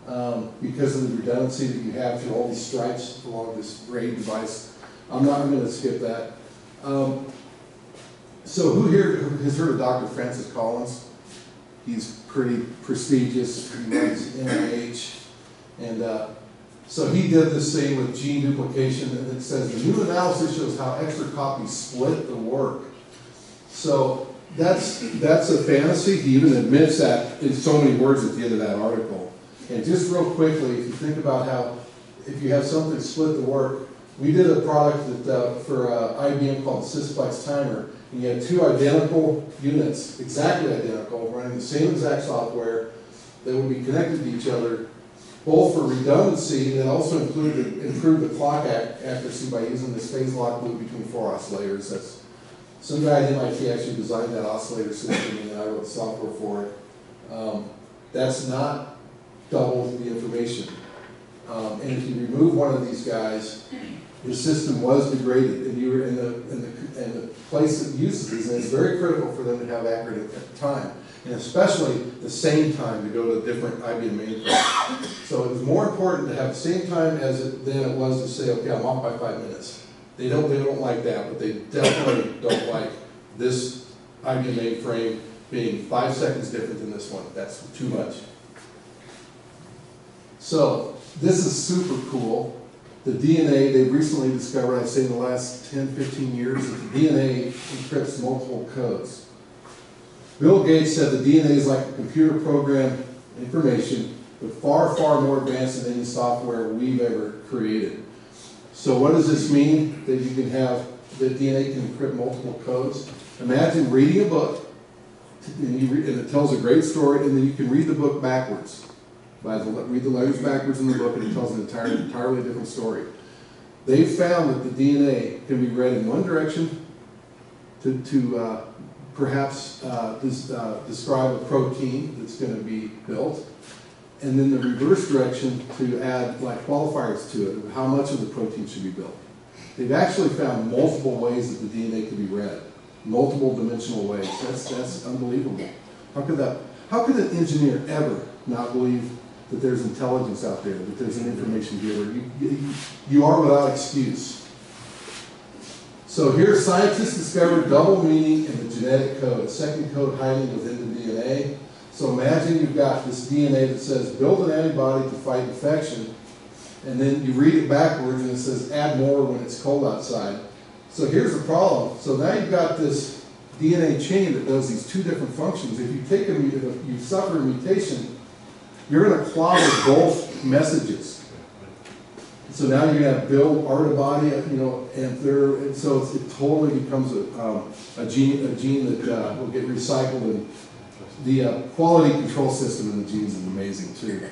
Speaker 2: um, because of the redundancy that you have through all these stripes along this RAID device. I'm not gonna skip that. Um, so who here has heard of Dr. Francis Collins? He's pretty prestigious, he runs NIH. And, uh, so he did this thing with gene duplication, and it says, the new analysis shows how extra copies split the work. So that's, that's a fantasy, he even admits that in so many words at the end of that article. And just real quickly, if you think about how, if you have something split the work, we did a product that, uh, for uh, IBM called Sysplex Timer, and you had two identical units, exactly identical, running the same exact software that would be connected to each other, both for redundancy, and also included, improved the clock accuracy by using this phase lock loop between four oscillators. That's, some guy at MIT actually designed that oscillator system, and I wrote software for it. Um, That's not double the information. Um, and if you remove one of these guys, the system was degraded, and you were in the, in the, in the place that uses these, and it's very critical for them to have accurate time, and especially the same time to go to different IBM mainframes. So it was more important to have the same time as it, than it was to say, okay, I'm off by five minutes. They don't, they don't like that, but they definitely don't like this IBM mainframe being five seconds different than this one. That's too much. So, this is super cool. The DNA, they've recently discovered, I'd say in the last 10, 15 years, that the DNA encrypts multiple codes. Bill Gates said the DNA is like a computer program information, but far, far more advanced than any software we've ever created. So what does this mean? That you can have, that DNA can encrypt multiple codes? Imagine reading a book, and, read, and it tells a great story, and then you can read the book backwards. Read the letters backwards in the book, and it tells an entirely, entirely different story. They found that the DNA can be read in one direction to, to uh, perhaps uh, this, uh, describe a protein that's going to be built, and then the reverse direction to add like qualifiers to it, of how much of the protein should be built. They've actually found multiple ways that the DNA can be read, multiple dimensional ways. That's, that's unbelievable. How could that, how could an engineer ever not believe that there's intelligence out there, that there's an information giver? You, you, you are without excuse. So here, scientists discovered double meaning in the genetic code, second code hiding within the DNA. So imagine you've got this DNA that says build an antibody to fight infection, and then you read it backwards and it says add more when it's cold outside. So here's the problem. So now you've got this DNA chain that does these two different functions. If you take if you suffer a mutation, you're gonna clobber both messages. So now you're gonna have build antibody, you know, and there, and so it totally becomes a, um, a gene, a gene that, uh, will get recycled and the, uh, quality control system in the genes is amazing too.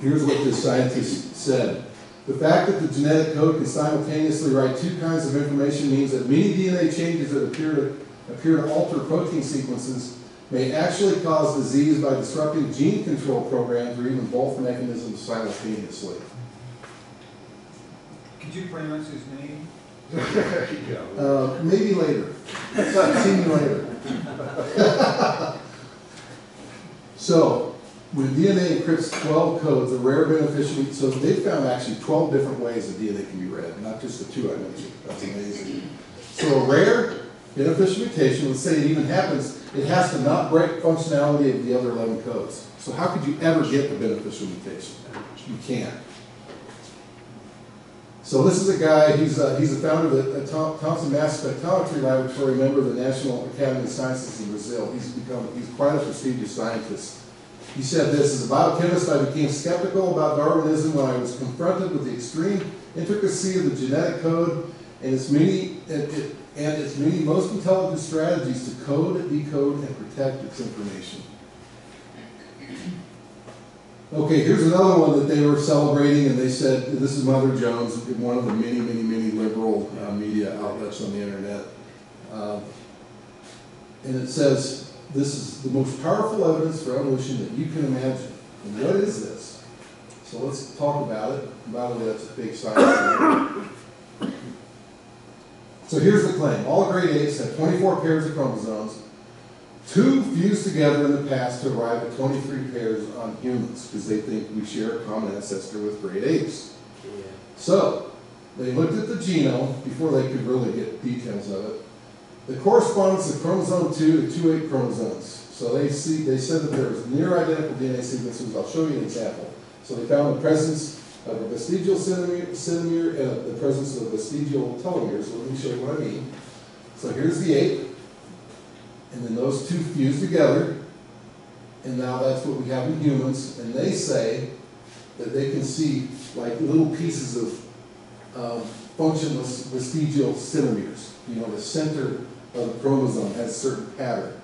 Speaker 2: Here's what this scientist said. The fact that the genetic code can simultaneously write two kinds of information means that many DNA changes that appear to, appear to alter protein sequences may actually cause disease by disrupting gene control programs or even both mechanisms simultaneously.
Speaker 7: Could you pronounce his name?
Speaker 8: Yeah.
Speaker 2: Uh, maybe later. See you later. So, when DNA encrypts 12 codes, a rare beneficial, so they found actually 12 different ways that DNA can be read, not just the two I mentioned. That's amazing. So a rare beneficial mutation, let's say it even happens, it has to not break functionality of the other 11 codes. So how could you ever get the beneficial mutation? You can't. So this is a guy, he's a, he's a founder of the uh, Thomson Mass Spectrometry Laboratory, member of the National Academy of Sciences in Brazil. He's become, he's quite a prestigious scientist. He said this, as a biochemist, I became skeptical about Darwinism when I was confronted with the extreme intricacy of the genetic code and its many, and, it- and its many most intelligent strategies to code, decode, and protect its information. Okay, here's another one that they were celebrating, and they said, this is Mother Jones, one of the many, many, many liberal uh, media outlets on the internet. Um, And it says, this is the most powerful evidence for evolution that you can imagine. And what is this? So let's talk about it. By the way, that's a big science. So here's the claim. All great apes have 24 pairs of chromosomes. Two fused together in the past to arrive at 23 pairs on humans because they think we share a common ancestor with great apes. Yeah. So, they looked at the genome before they could really get details of it. The correspondence of chromosome 2 to two ape chromosomes. So they see, they said that there's near identical DNA sequences. I'll show you an example. So they found the presence of a vestigial centromere and the presence of vestigial telomeres. So let me show you what I mean. So here's the ape. And then those two fuse together, and now that's what we have in humans, and they say that they can see like little pieces of um, functionless vestigial centromeres. You know, the center of the chromosome has a certain pattern.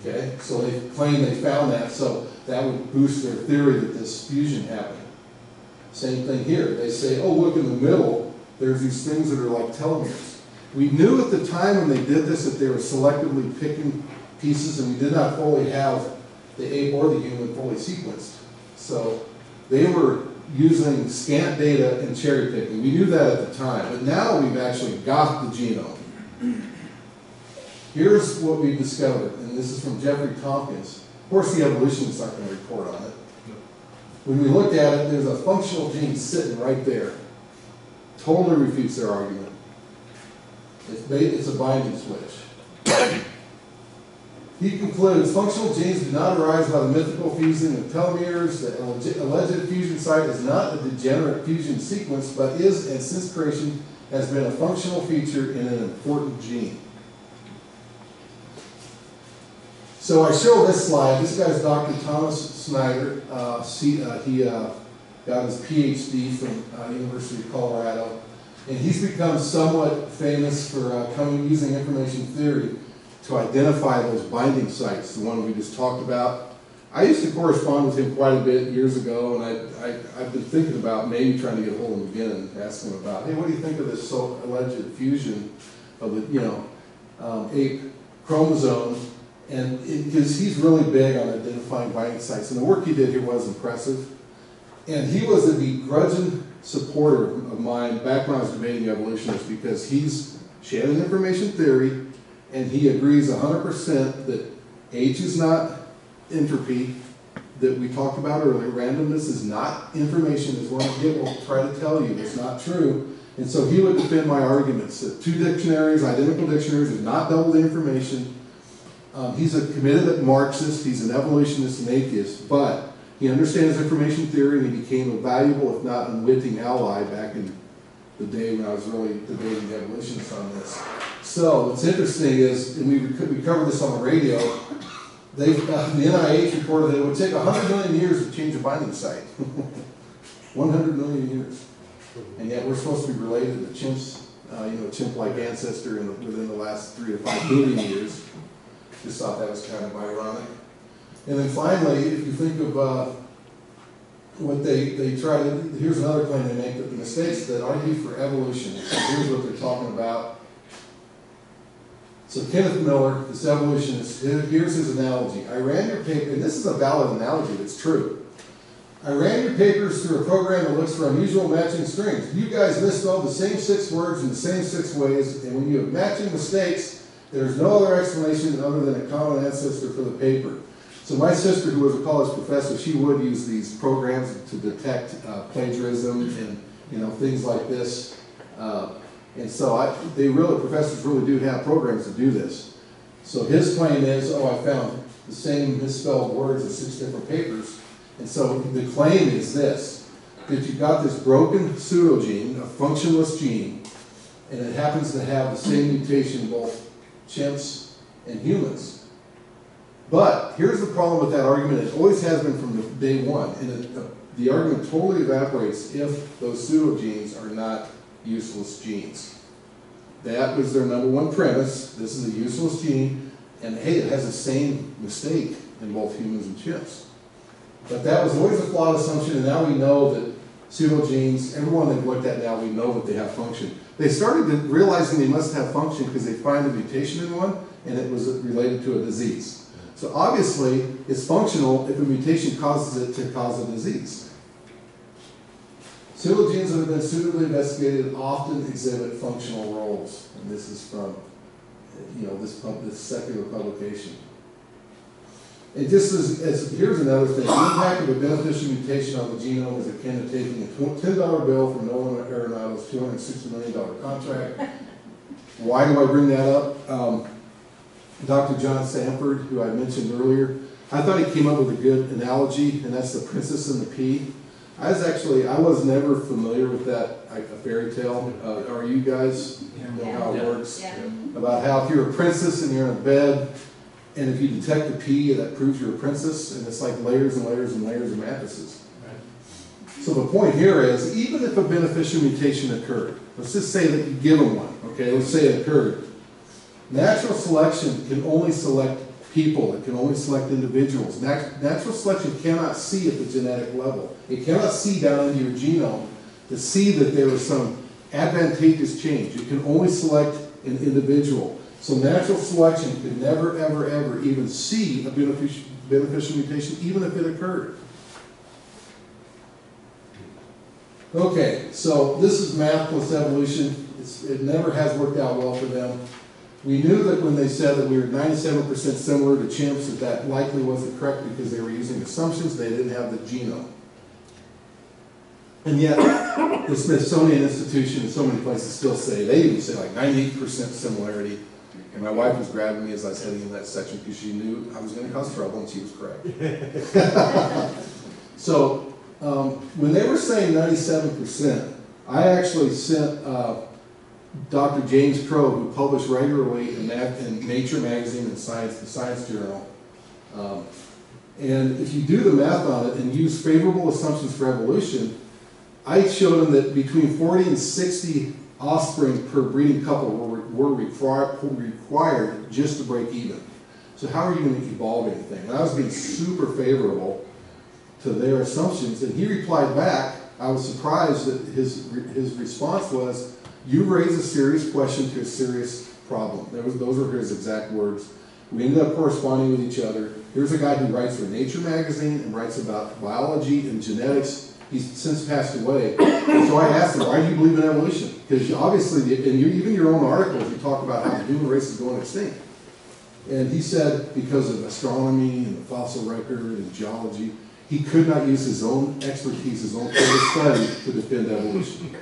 Speaker 2: Okay, so they claim they found that, so that would boost their theory that this fusion happened. Same thing here. They say, oh, look in the middle, there's these things that are like telomeres. We knew at the time when they did this that they were selectively picking pieces and we did not fully have the ape or the human fully sequenced. So they were using scant data and cherry picking. We knew that at the time, but now we've actually got the genome. Here's what we discovered, and this is from Jeffrey Tomkins. Of course, the evolutionists aren't going to report on it. When we looked at it, there's a functional gene sitting right there. Totally refutes their argument. It's, it's a binding switch. He concludes, functional genes do not arise by the mythical fusing of telomeres. The alleged fusion site is not a degenerate fusion sequence, but is, and since creation, has been a functional feature in an important gene. So I show this slide. This guy's Dr. Thomas Schneider. Uh, see, uh, he uh, got his PhD from uh, University of Colorado, and he's become somewhat famous for uh, coming using information theory to identify those binding sites, the one we just talked about. I used to correspond with him quite a bit years ago, and I, I, I've been thinking about maybe trying to get a hold of him again and ask him about, hey, what do you think of this so alleged fusion of the, you know, um, ape chromosome? And because he's really big on identifying binding sites, and the work he did here was impressive. And he was a begrudging supporter of mine back when I was debating evolutionists because he's sharing information theory and he agrees 100% that age is not entropy that we talked about earlier. Randomness is not information, as one of will try to tell you. It's not true. And so he would defend my arguments that two dictionaries, identical dictionaries, is not double the information. Um, he's a committed Marxist, he's an evolutionist and atheist, but he understands information theory and he became a valuable, if not unwitting ally back in the day when I was really debating evolutionists on this. So what's interesting is, and we, we covered this on the radio, they, uh, the NIH reported that it would take hundred million years to change a binding site. [laughs] One hundred million years. And yet we're supposed to be related to chimps, uh, you know, chimp-like ancestor in within the last three to five billion years. Just thought that was kind of ironic. And then finally, if you think of, uh, what they, they try to, here's another claim they make, that the mistakes that argue for evolution, here's what they're talking about. So Kenneth Miller, this evolutionist, here's his analogy. I ran your paper, and this is a valid analogy, it's true. I ran your papers through a program that looks for unusual matching strings. You guys misspelled the same six words in the same six ways, and when you have matching mistakes, there's no other explanation other than a common ancestor for the paper. So my sister, who was a college professor, she would use these programs to detect uh, plagiarism and, you know, things like this. Uh, And so I, they really, professors really do have programs to do this. So his claim is, oh, I found the same misspelled words in six different papers. And so the claim is this, that you've got this broken pseudogene, a functionless gene, and it happens to have the same mutation both chimps and humans. But here's the problem with that argument, it always has been from the day one, and it, uh, the argument totally evaporates if those pseudogenes are not useless genes. That was their number one premise, this is a useless gene, and hey, it has the same mistake in both humans and chimps. But that was always a flawed assumption, and now we know that pseudogenes, everyone they've looked at now, we know that they have function. They started realizing they must have function because they find a mutation in one, and it was related to a disease. So obviously, it's functional if a mutation causes it to cause a disease. Pseudogenes that have been suitably investigated often exhibit functional roles, and this is from, you know, this, this secular publication. And just as, as, here's another thing, the impact of a beneficial mutation on the genome is akin to taking a ten dollar bill from Nolan Arenado's two hundred and sixty million dollar contract. [laughs] Why do I bring that up? Um, Dr. John Sanford, who I mentioned earlier, I thought he came up with a good analogy, and that's the princess and the pea. I was actually, I was never familiar with that, like a fairy tale. Uh, are you guys, know how it works?
Speaker 5: Yeah.
Speaker 2: About how if you're a princess and you're in a bed, and if you detect a pea, that proves you're a princess, and it's like layers and layers and layers of mattresses. So the point here is, even if a beneficial mutation occurred, let's just say that you give them one, okay, let's say it occurred. Natural selection can only select people, it can only select individuals. Nat- natural selection cannot see at the genetic level. It cannot see down into your genome to see that there is some advantageous change. It can only select an individual. So natural selection could never, ever, ever even see a beneficial, mutation, even if it occurred. Okay, so this is math plus evolution. It's, it never has worked out well for them. We knew that when they said that we were ninety-seven percent similar to chimps, that that likely wasn't correct because they were using assumptions, they didn't have the genome. And yet, the Smithsonian Institution and so many places still say, they even say like ninety-eight percent similarity. And my wife was grabbing me as I was heading in that section because she knew I was gonna cause trouble and she was correct. [laughs] So, um, when they were saying ninety-seven percent, I actually sent, uh, Dr. James Crow, who published regularly in, in Nature magazine and Science, the Science Journal. Um, and if you do the math on it and use favorable assumptions for evolution, I showed him that between forty and sixty offspring per breeding couple were, were required, required just to break even. So how are you gonna evolve anything? And I was being super favorable to their assumptions, and he replied back, I was surprised that his, his response was, you raise a serious question to a serious problem. Was, those were his exact words. We ended up corresponding with each other. Here's a guy who writes for Nature magazine and writes about biology and genetics. He's since passed away. So I asked him, why do you believe in evolution? Because obviously, in your, even your own articles, you talk about how the human race is going extinct. And he said because of astronomy and the fossil record and geology, he could not use his own expertise, his own study to defend evolution.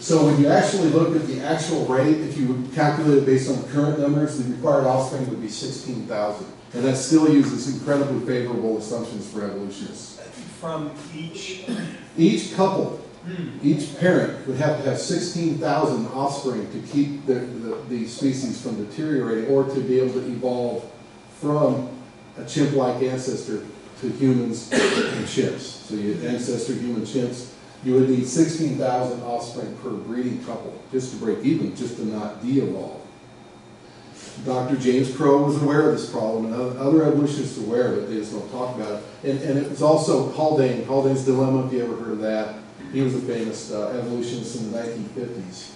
Speaker 2: So when you actually look at the actual rate, if you would calculate it based on current numbers, the required offspring would be sixteen thousand. And that still uses incredibly favorable assumptions for evolutionists.
Speaker 7: From each,
Speaker 2: Each couple,
Speaker 7: hmm,
Speaker 2: each parent would have to have sixteen thousand offspring to keep the, the, the species from deteriorating or to be able to evolve from a chimp-like ancestor to humans and chimps. So you ancestor human chimps, you would need sixteen thousand offspring per breeding couple, just to break even, just to not de-evolve. Dr. James Crow was aware of this problem, and other- evolutionists are aware of it, they just don't talk about it. And, and it was also Haldane, Haldane's Dilemma, if you ever heard of that. He was a famous uh, evolutionist in the nineteen fifties.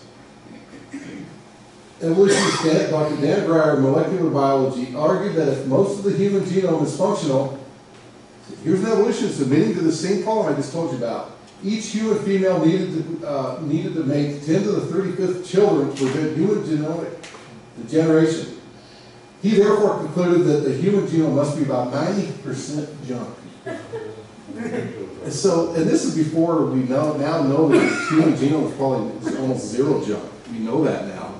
Speaker 2: Evolutionist Dan- Dr. Dan Graur of molecular biology argued that if most of the human genome is functional, here's an evolutionist admitting to the same problem I just told you about. Each human female needed to, uh, needed to make ten to the thirty-fifth children to prevent human genomic degeneration. He therefore concluded that the human genome must be about ninety percent junk. And so, and this is before we know, now know that the human genome is probably almost zero junk. We know that now.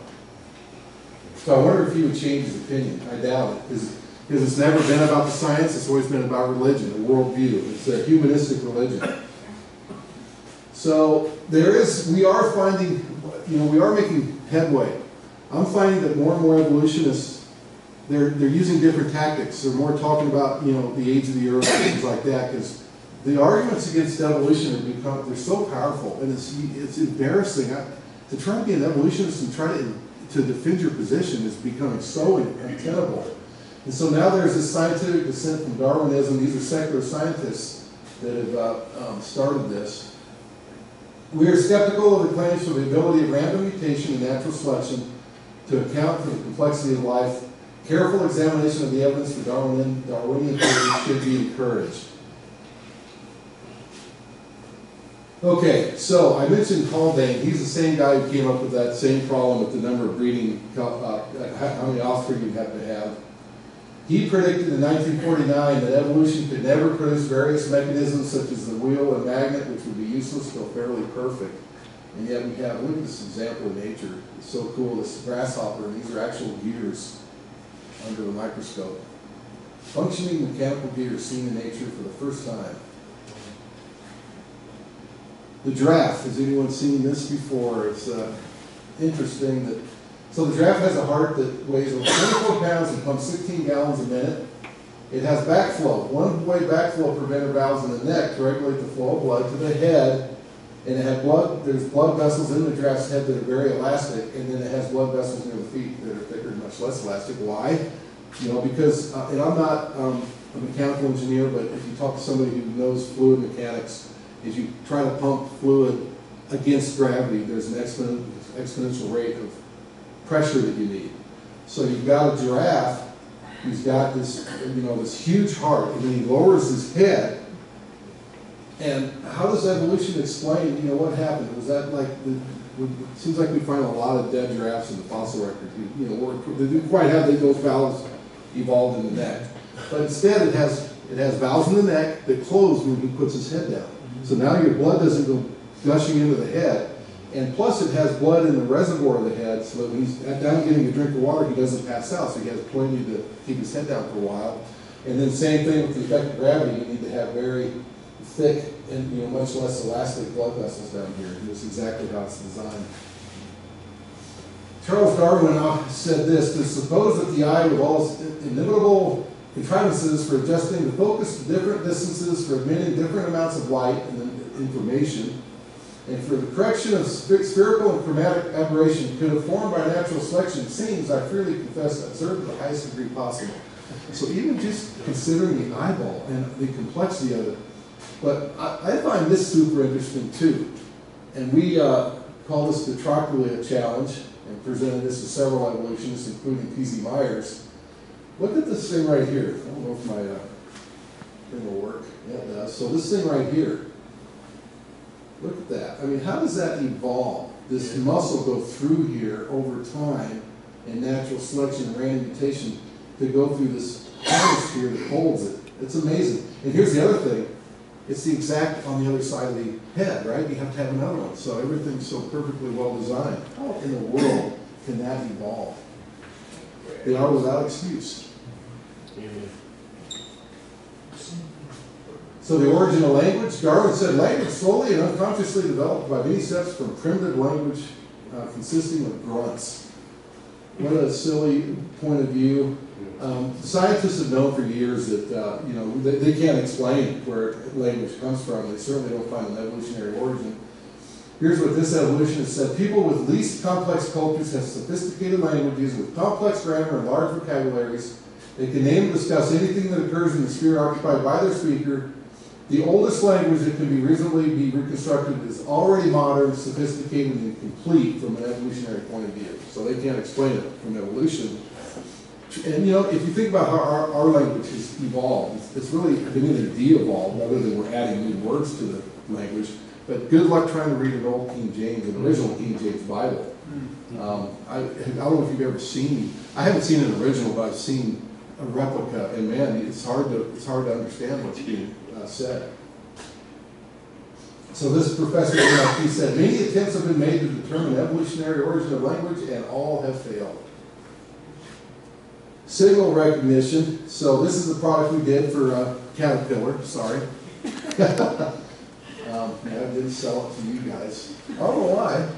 Speaker 2: So I wonder if he would change his opinion. I doubt it, because it's never been about the science, it's always been about religion, a worldview. It's a humanistic religion. So there is, we are finding, you know, we are making headway. I'm finding that more and more evolutionists, they're, they're using different tactics. They're more talking about, you know, the age of the earth, and things like that, because the arguments against evolution have become, they're so powerful, and it's, it's embarrassing. I- To try to be an evolutionist and try to, to defend your position is becoming so untenable. And so now there's this scientific dissent from Darwinism. These are secular scientists that have uh, um, started this. We are skeptical of the claims for the ability of random mutation and natural selection to account for the complexity of life. Careful examination of the evidence for Darwinian, Darwinian theory should be encouraged. Okay, so I mentioned Haldane. He's the same guy who came up with that same problem with the number of breeding, uh, uh, how many offspring you have to have. He predicted in 1949 that evolution could never produce various mechanisms such as the wheel and magnet, which would be useless till fairly perfect. And yet we have, look at this example in nature. It's so cool, this grasshopper, these are actual gears under the microscope. Functioning mechanical gears seen in nature for the first time. The giraffe, has anyone seen this before? It's uh, interesting that, so the giraffe has a heart that weighs over 24 pounds and pumps 16 gallons a minute. It has backflow, one-way backflow preventer valves in the neck to regulate the flow of blood to the head. And it has blood, there's blood vessels in the giraffe's head that are very elastic, and then it has blood vessels near the feet that are thicker and much less elastic. Why? You know, because, uh, and I'm not um, a mechanical engineer, but if you talk to somebody who knows fluid mechanics, is you try to pump fluid against gravity, there's an exponent, exponential rate of pressure that you need. So you've got a giraffe who's got this, you know, this huge heart, and then he lowers his head. And how does evolution explain, you know, what happened? Was that like, the, it seems like we find a lot of dead giraffes in the fossil record, you know, they didn't quite have those valves evolved in the neck. But instead, it has, it has valves in the neck that close when he puts his head down. So now your blood doesn't go gushing into the head. And plus it has blood in the reservoir of the head, so that when he's down getting a drink of water, he doesn't pass out, so he has plenty to keep his head down for a while. And then same thing with the effect of gravity, you need to have very thick and, you know, much less elastic blood vessels down here. And That's exactly how it's designed. Charles Darwin uh, said this, to suppose that the eye with all its inimitable contrivances for adjusting the focus to different distances, for admitting different amounts of light and information, and for the correction of spherical and chromatic aberration could have formed by natural selection seems, I freely confess, absurd to the highest degree possible. So even just considering the eyeball and the complexity of it, but I, I find this super interesting too. And we uh, call this the Trochlea challenge and presented this to several evolutionists, including P.Z. Myers. Look at this thing right here. I don't know if my uh, thing will work. Yeah, it does. So this thing right here. Look at that. I mean, how does that evolve? This muscle go through here over time and natural selection and random mutation to go through this atmosphere that holds it. It's amazing. And here's the other thing. It's the exact on the other side of the head, right? You have to have another one, so everything's so perfectly well designed. How in the world can that evolve? They are without excuse. So the origin of language, Darwin said language slowly and unconsciously developed by many steps from primitive language uh, consisting of grunts. What a silly point of view. Um, scientists have known for years that, uh, you know, they, they can't explain where language comes from. They certainly don't find an evolutionary origin. Here's what this evolutionist said. People with least complex cultures have sophisticated languages with complex grammar and large vocabularies. They can name and discuss anything that occurs in the sphere occupied by their speaker. The oldest language that can be reasonably be reconstructed is already modern, sophisticated, and complete from an evolutionary point of view. So they can't explain it from evolution. And you know, if you think about how our, our language has evolved, it's, it's really been in a de-evolved, other than we're adding new words to the language. But good luck trying to read an old King James, an original King James Bible. Um, I, I don't know if you've ever seen, I haven't seen an original, but I've seen a replica, and man, it's hard to, it's hard to understand what's being uh, said. So this professor, he said, many attempts have been made to determine evolutionary origin of language, and all have failed. Signal recognition. So this is the product we did for uh, Caterpillar. Sorry. [laughs] um, I didn't sell it to you guys. I don't know why,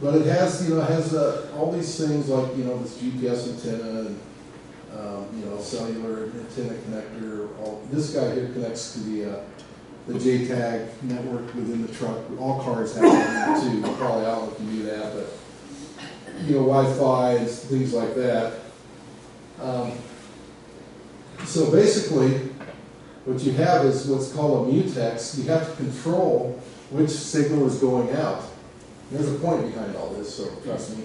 Speaker 2: but it has you know has uh, all these things like you know this GPS antenna and um, you know cellular antenna connector. All this guy here connects to the uh, the JTAG network within the truck. All cars have that too. Probably I don't if you knew that, but you know Wi-Fi and things like that. Um, so basically, what you have is what's called a mutex. You have to control which signal is going out. There's a point behind all this, so trust me.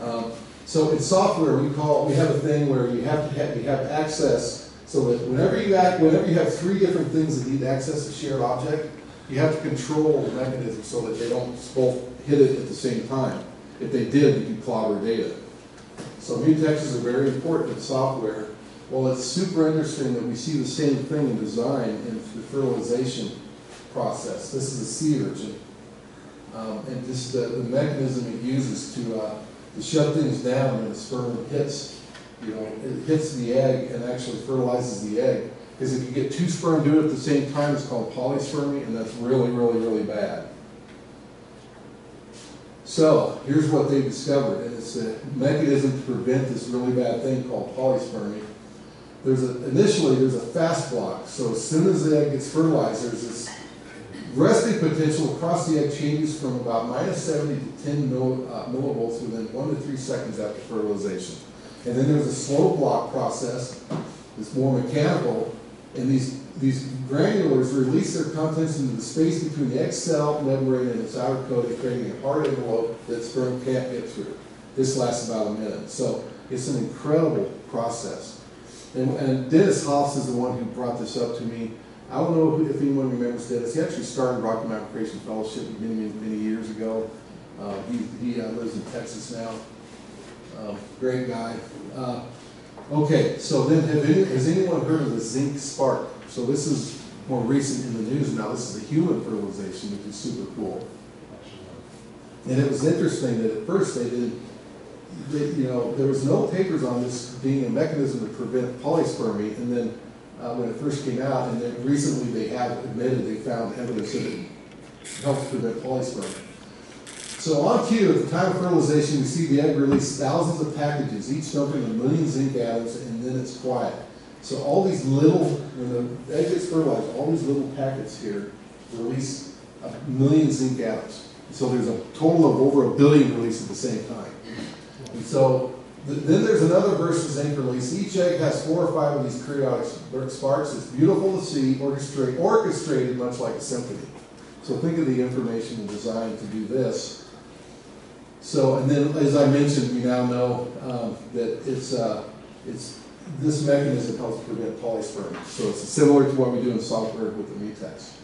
Speaker 2: Um, so in software, we call we have a thing where you have to have, you have access so that whenever you act, whenever you have three different things that need access to shared object, you have to control the mechanism so that they don't both hit it at the same time. If they did, you could clobber data. So mutexes are very important software. Well, it's super interesting that we see the same thing in design in the fertilization process. This is a sea urchin. Um, and just the, the mechanism it uses to, uh, to shut things down when the sperm hits, you know, it hits the egg and actually fertilizes the egg. Because if you get two sperm doing it at the same time, it's called polyspermy, and that's really, really, really bad. So here's what they discovered, and it's a mechanism to prevent this really bad thing called polyspermy. There's a, initially there's a fast block, so as soon as the egg gets fertilized, there's this resting potential across the egg changes from about minus 70 to 10 mil, uh, millivolts within one to three seconds after fertilization. And then there's a slow block process that's more mechanical, and these these granulars release their contents into the space between the egg cell membrane and its outer coating, creating a hard envelope that sperm can't get through. This lasts about a minute. So it's an incredible process. And, and Dennis Hoffs is the one who brought this up to me. I don't know if anyone remembers Dennis. He actually started Rocky Mountain Creation Fellowship many, many, many years ago. Uh, he he uh, lives in Texas now. Uh, great guy. Uh, okay, so then any, has anyone heard of the zinc spark? So this is more recent in the news now. This is a human fertilization, which is super cool. And it was interesting that at first they did, they, you know, there was no papers on this being a mechanism to prevent polyspermy. And then uh, when it first came out, and then recently they have admitted they found evidence that it helps prevent polyspermy. So on cue, at the time of fertilization, we see the egg release thousands of packages, each dumping a million zinc atoms, and then it's quiet. So all these little, when the egg gets fertilized, all these little packets here release a million zinc atoms. So there's a total of over a billion released at the same time. And so th then there's another burst of zinc release. Each egg has four or five of these periodic sparks. It's beautiful to see, orchestrate, orchestrated much like a symphony. So think of the information and design to do this. So, and then as I mentioned, we now know um, that it's, uh, it's this mechanism helps prevent polyspermy. So it's similar to what we do in software with the mutex.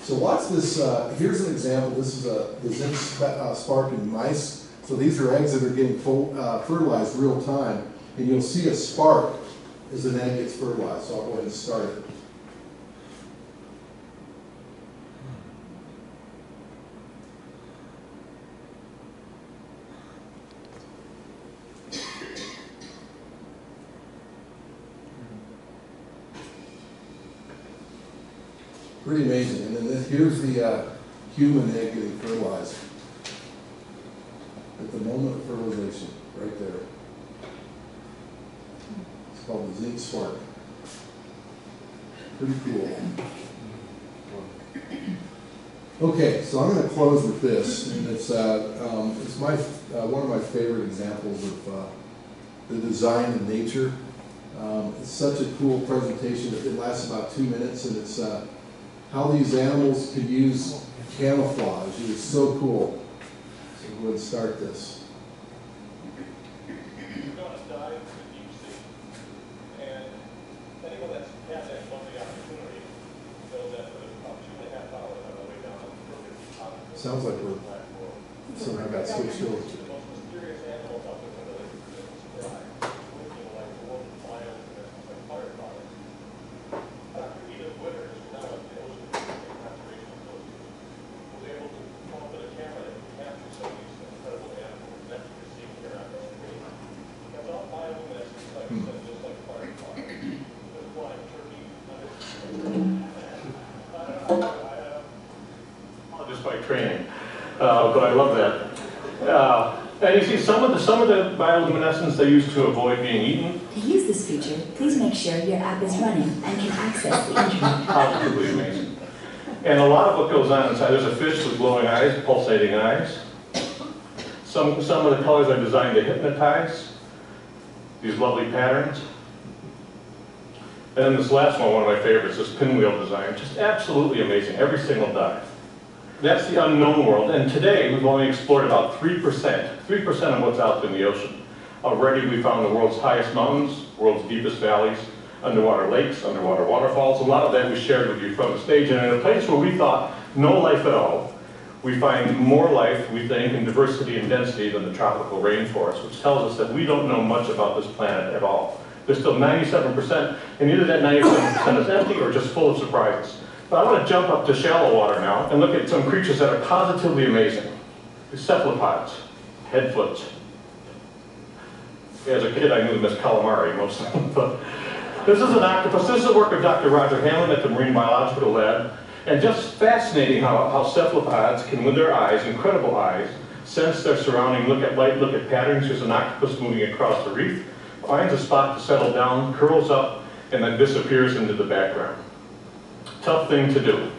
Speaker 2: So watch this, uh, here's an example. This is a, the zinc uh, spark in mice. So these are eggs that are getting uh, fertilized real time. And you'll see a spark as an egg gets fertilized. So I'll go ahead and start it. Pretty amazing. And then this, here's the uh, human egg getting fertilized. At the moment of fertilization, right there. It's called the zinc spark. Pretty cool. Okay, so I'm gonna close with this, and it's, uh, um, it's my, uh, one of my favorite examples of, uh, the design of nature. Um, it's such a cool presentation, it it lasts about two minutes, and it's, uh, how these animals could use camouflage. It was so cool. So go ahead and start this.
Speaker 8: You're gonna dive into the deep sea. And anyone that's had that lovely opportunity knows that for about two and a half hours on the way down a crooked top of
Speaker 2: Sounds like we're,
Speaker 8: black world.
Speaker 2: somehow got switched over.
Speaker 8: The most mysterious animals out there that they can describe, looking like wolves, lions, and like fireflies. Dr. Edith Widder, now at the Ocean Conservation Association, was able to come up with a camera that could capture some of these incredible animals that you're seeing here on the screen. It's all bioluminescent, like I said, just like fireflies. Just flying turkey. Just by training, uh, but I love that. Uh, and you see, some of the some of the bioluminescence they use to avoid being eaten,
Speaker 11: To use this feature, please make sure your app is running and can access the internet. [laughs]
Speaker 8: positively amazing. And a lot of what goes on inside, there's a fish with glowing eyes, pulsating eyes. Some, some of the colors are designed to hypnotize, these lovely patterns. And then this last one, one of my favorites, this pinwheel design, just absolutely amazing, every single dive. That's the unknown world, and today we've only explored about 3%, 3% of what's out there in the ocean. Already we found the world's highest mountains, world's deepest valleys, underwater lakes, underwater waterfalls. A lot of that we shared with you from the stage, and in a place where we thought no life at all, we find more life, we think, in diversity and density than the tropical rainforest, which tells us that we don't know much about this planet at all. There's still 97%, and either that 97% is empty or just full of surprises. But I want to jump up to shallow water now and look at some creatures that are positively amazing. The cephalopods, head flips. As a kid, I knew them as calamari, most of them, but this is an octopus. This is the work of Dr. Roger Hanlon at the Marine Biological Lab. And just fascinating how, how cephalopods can, with their eyes, incredible eyes, sense their surrounding, look at light, look at patterns. Here's an octopus moving across the reef, finds a spot to settle down, curls up, and then disappears into the background. Tough thing to do.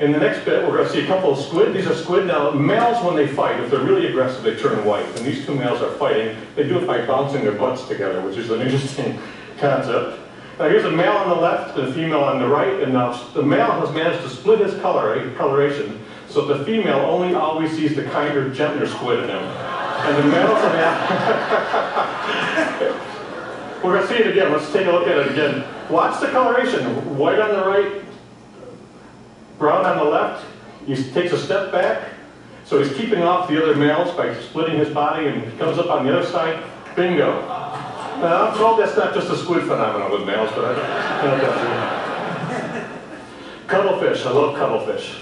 Speaker 8: In the next bit, we're going to see a couple of squid. These are squid. Now, males, when they fight, if they're really aggressive, they turn white. And these two males are fighting. They do it by bouncing their butts together, which is an interesting [laughs] concept. Now, here's a male on the left and a female on the right. And now the male has managed to split his color, eh, coloration so the female only always sees the kinder, gentler squid in him. And the males are [laughs] We're going to see it again. Let's take a look at it again. Watch the coloration. White on the right, brown on the left. He takes a step back. So he's keeping off the other males by splitting his body and he comes up on the other side. Bingo. Now, I'm told that's not just a squid phenomenon with males, but I Cuttlefish. I love cuttlefish.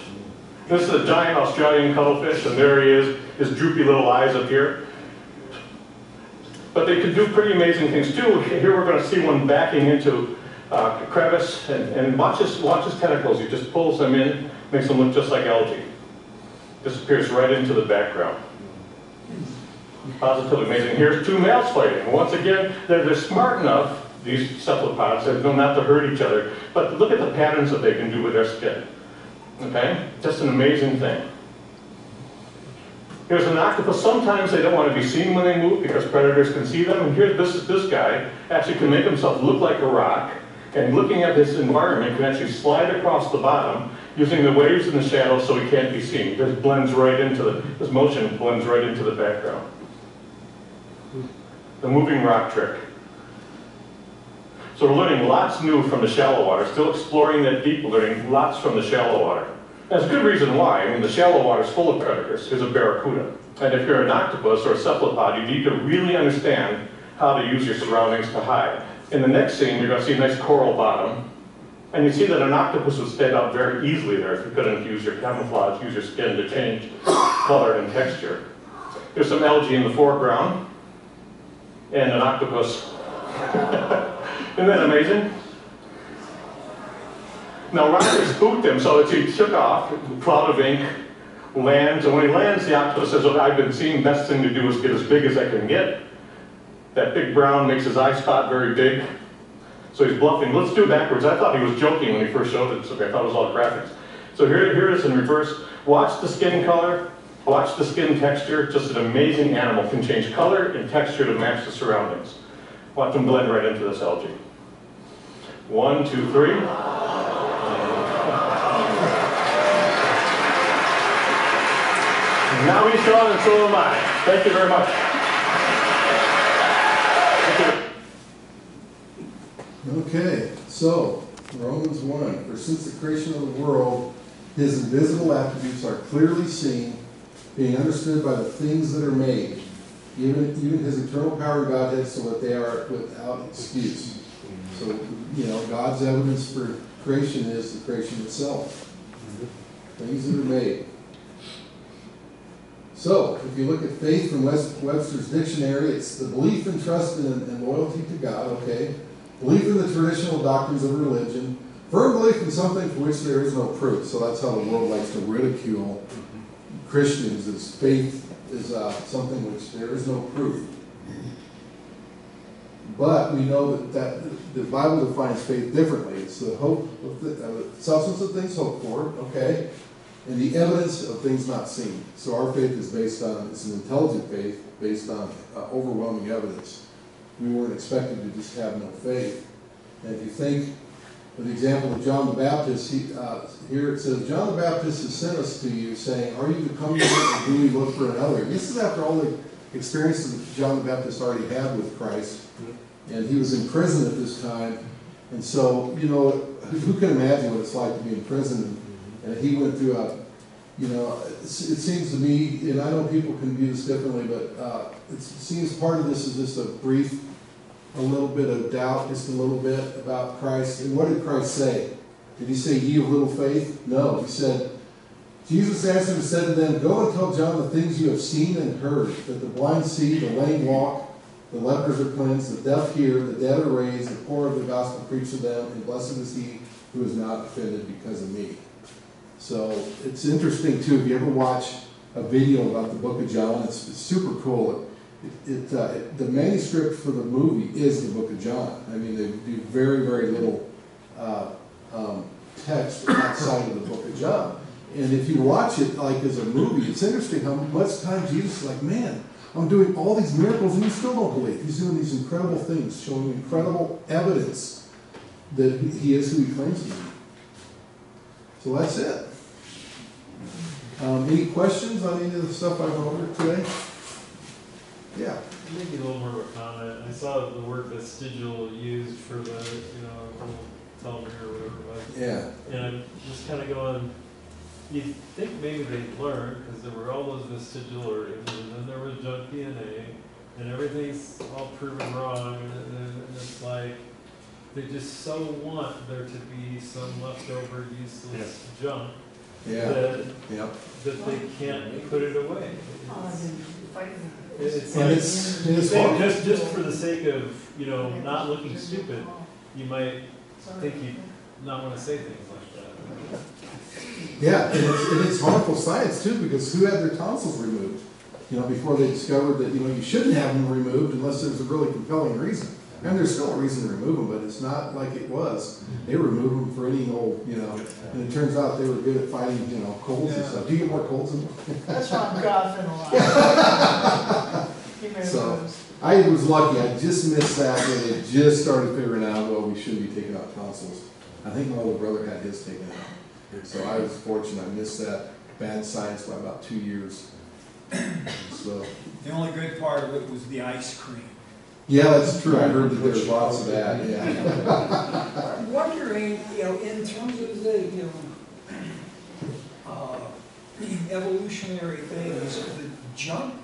Speaker 8: This is a giant Australian cuttlefish, and there he is, his droopy little eyes up here. But they can do pretty amazing things too. Here we're going to see one backing into uh, crevice, and, and watch, his, watch his tentacles. He just pulls them in, makes them look just like algae. Disappears right into the background. Positively amazing. Here's two males fighting. Once again, they're, they're smart enough, these cephalopods, they know not to hurt each other, but look at the patterns that they can do with their skin. Okay? Just an amazing thing. Here's an octopus. Sometimes they don't want to be seen when they move because predators can see them. And here, this, is this guy actually can make himself look like a rock. And looking at this environment can actually slide across the bottom using the waves and the shadows so he can't be seen. This blends right into the, this motion blends right into the background. The moving rock trick. So we're learning lots new from the shallow water, still exploring that deep, learning lots from the shallow water. There's a good reason why. I mean, the shallow water is full of predators. Here's a barracuda. And if you're an octopus or a cephalopod, you need to really understand how to use your surroundings to hide. In the next scene, you're going to see a nice coral bottom. And you see that an octopus would stand out very easily there if you couldn't use your camouflage, use your skin to change color and texture. There's some algae in the foreground and an octopus. [laughs] Isn't that amazing? Now Roger spooked him, so as he took off, a cloud of ink, lands, and when he lands, the octopus says, "Look, I've been seeing best thing to do is get as big as I can get. That big brown makes his eye spot very big. So he's bluffing. Let's do it backwards. I thought he was joking when he first showed it, so I thought it was all graphics. So here, here it is in reverse. Watch the skin color, watch the skin texture. Just an amazing animal. Can change color and texture to match the surroundings. Watch him blend right into this algae. One, two, three. Now he's gone and so am I. Thank you very much. Thank you.
Speaker 2: Okay, so, Romans one, for since the creation of the world, his invisible attributes are clearly seen, being understood by the things that are made, even, even his eternal power and Godhead, so that they are without excuse. So, you know, God's evidence for creation is the creation itself. Things that are made. So, if you look at faith from Webster's dictionary, it's the belief and trust in and loyalty to God, okay? Belief in the traditional doctrines of religion, firm belief in something for which there is no proof. So that's how the world likes to ridicule Christians, is faith is uh, something which there is no proof. But we know that, that the Bible defines faith differently. It's the hope of the uh, substance of things hoped for, okay, and the evidence of things not seen. So our faith is based on it's an intelligent faith based on uh, overwhelming evidence. We weren't expected to just have no faith. And if you think of the example of John the Baptist, he, uh, here it says, John the Baptist has sent us to you, saying, Are you to come to us, or do we look for another? This is after all the experiences that John the Baptist already had with Christ. And he was in prison at this time. And so, you know, who can imagine what it's like to be in prison? And he went through a, you know, it it seems to me, and I know people can view this differently, but uh, it seems part of this is just a brief, a little bit of doubt, just a little bit about Christ. And what did Christ say? Did he say, ye of little faith? No, he said, Jesus answered and said to them, Go and tell John the things you have seen and heard, that the blind see, the lame walk, the lepers are cleansed, the deaf hear, the dead are raised, the poor of the gospel preach to them, and blessed is he who is not offended because of me. So it's interesting too, if you ever watch a video about the book of John, it's, it's super cool. It, uh, the manuscript for the movie is the book of John. I mean, they do very, very little uh, um, text outside of the book of John. And if you watch it like as a movie, it's interesting how much time Jesus is like, man, I'm doing all these miracles and you still don't believe. He's doing these incredible things, showing incredible evidence that he is who he claims to be. So that's it. Um, any questions on any of the stuff I went over today? Yeah.
Speaker 9: Maybe a little more of a comment. I saw the word vestigial used for the, you know, from telomere or whatever it was.
Speaker 2: Yeah.
Speaker 9: And I'm just kind of going, you think maybe they learned, because there were all those vestigial organs, and then there was junk DNA, and everything's all proven wrong, and, and, and it's like, they just so want there to be some leftover useless junk
Speaker 2: Yeah.
Speaker 9: that,
Speaker 2: Yeah.
Speaker 9: that they can't put it away. It's, it's
Speaker 2: And
Speaker 9: like,
Speaker 2: it's, and it's hard.
Speaker 9: just, just for the sake of, you know, not looking stupid, you might think you not want to say things like that.
Speaker 2: Yeah, and it's, and it's harmful science too, because who had their tonsils removed? You know, before they discovered that, you know, you shouldn't have them removed unless there's a really compelling reason. And there's still a reason to remove them, but it's not like it was. Mm-hmm. They remove them for any old, you know, and it turns out they were good at fighting, you know, colds and stuff. Do you get more colds than?
Speaker 12: That's why I'm coughing a lot. [laughs] Give me a
Speaker 2: So- I was lucky, I just missed that when they just started figuring out, well, we shouldn't be taking out tonsils. I think my older brother had his taken out. So I was fortunate, I missed that bad science by about two years. [coughs] So,
Speaker 7: The only good part of it was the ice cream.
Speaker 2: Yeah, that's true, I heard that there's lots of that, yeah.
Speaker 12: I'm wondering, you know, in terms of the, you know, uh, evolutionary things, the junk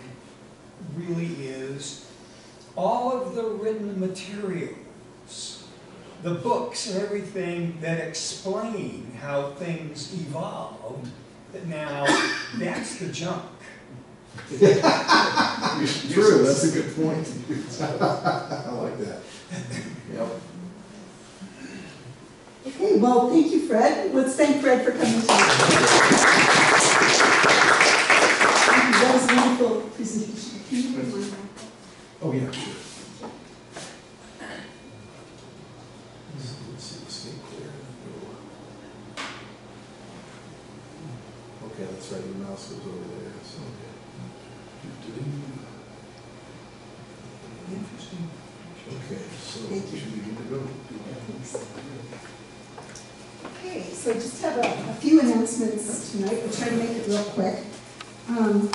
Speaker 12: really is all of the written materials, the books and everything that explain how things evolved, that now that's the junk. [laughs]
Speaker 2: True, that's a good point. I like that. Yep.
Speaker 1: Okay, well, thank you, Fred. Let's thank Fred for coming tonight. Thank you. That was a wonderful presentation. Can you rewind that?
Speaker 2: Oh, yeah, sure. Let's see, stay clear. Okay, that's right, your mouse goes over there, so. Interesting. Okay, so
Speaker 1: you.
Speaker 2: should we get to go?
Speaker 1: Okay, so just have a, a few announcements tonight. We'll try to make it real quick. Um,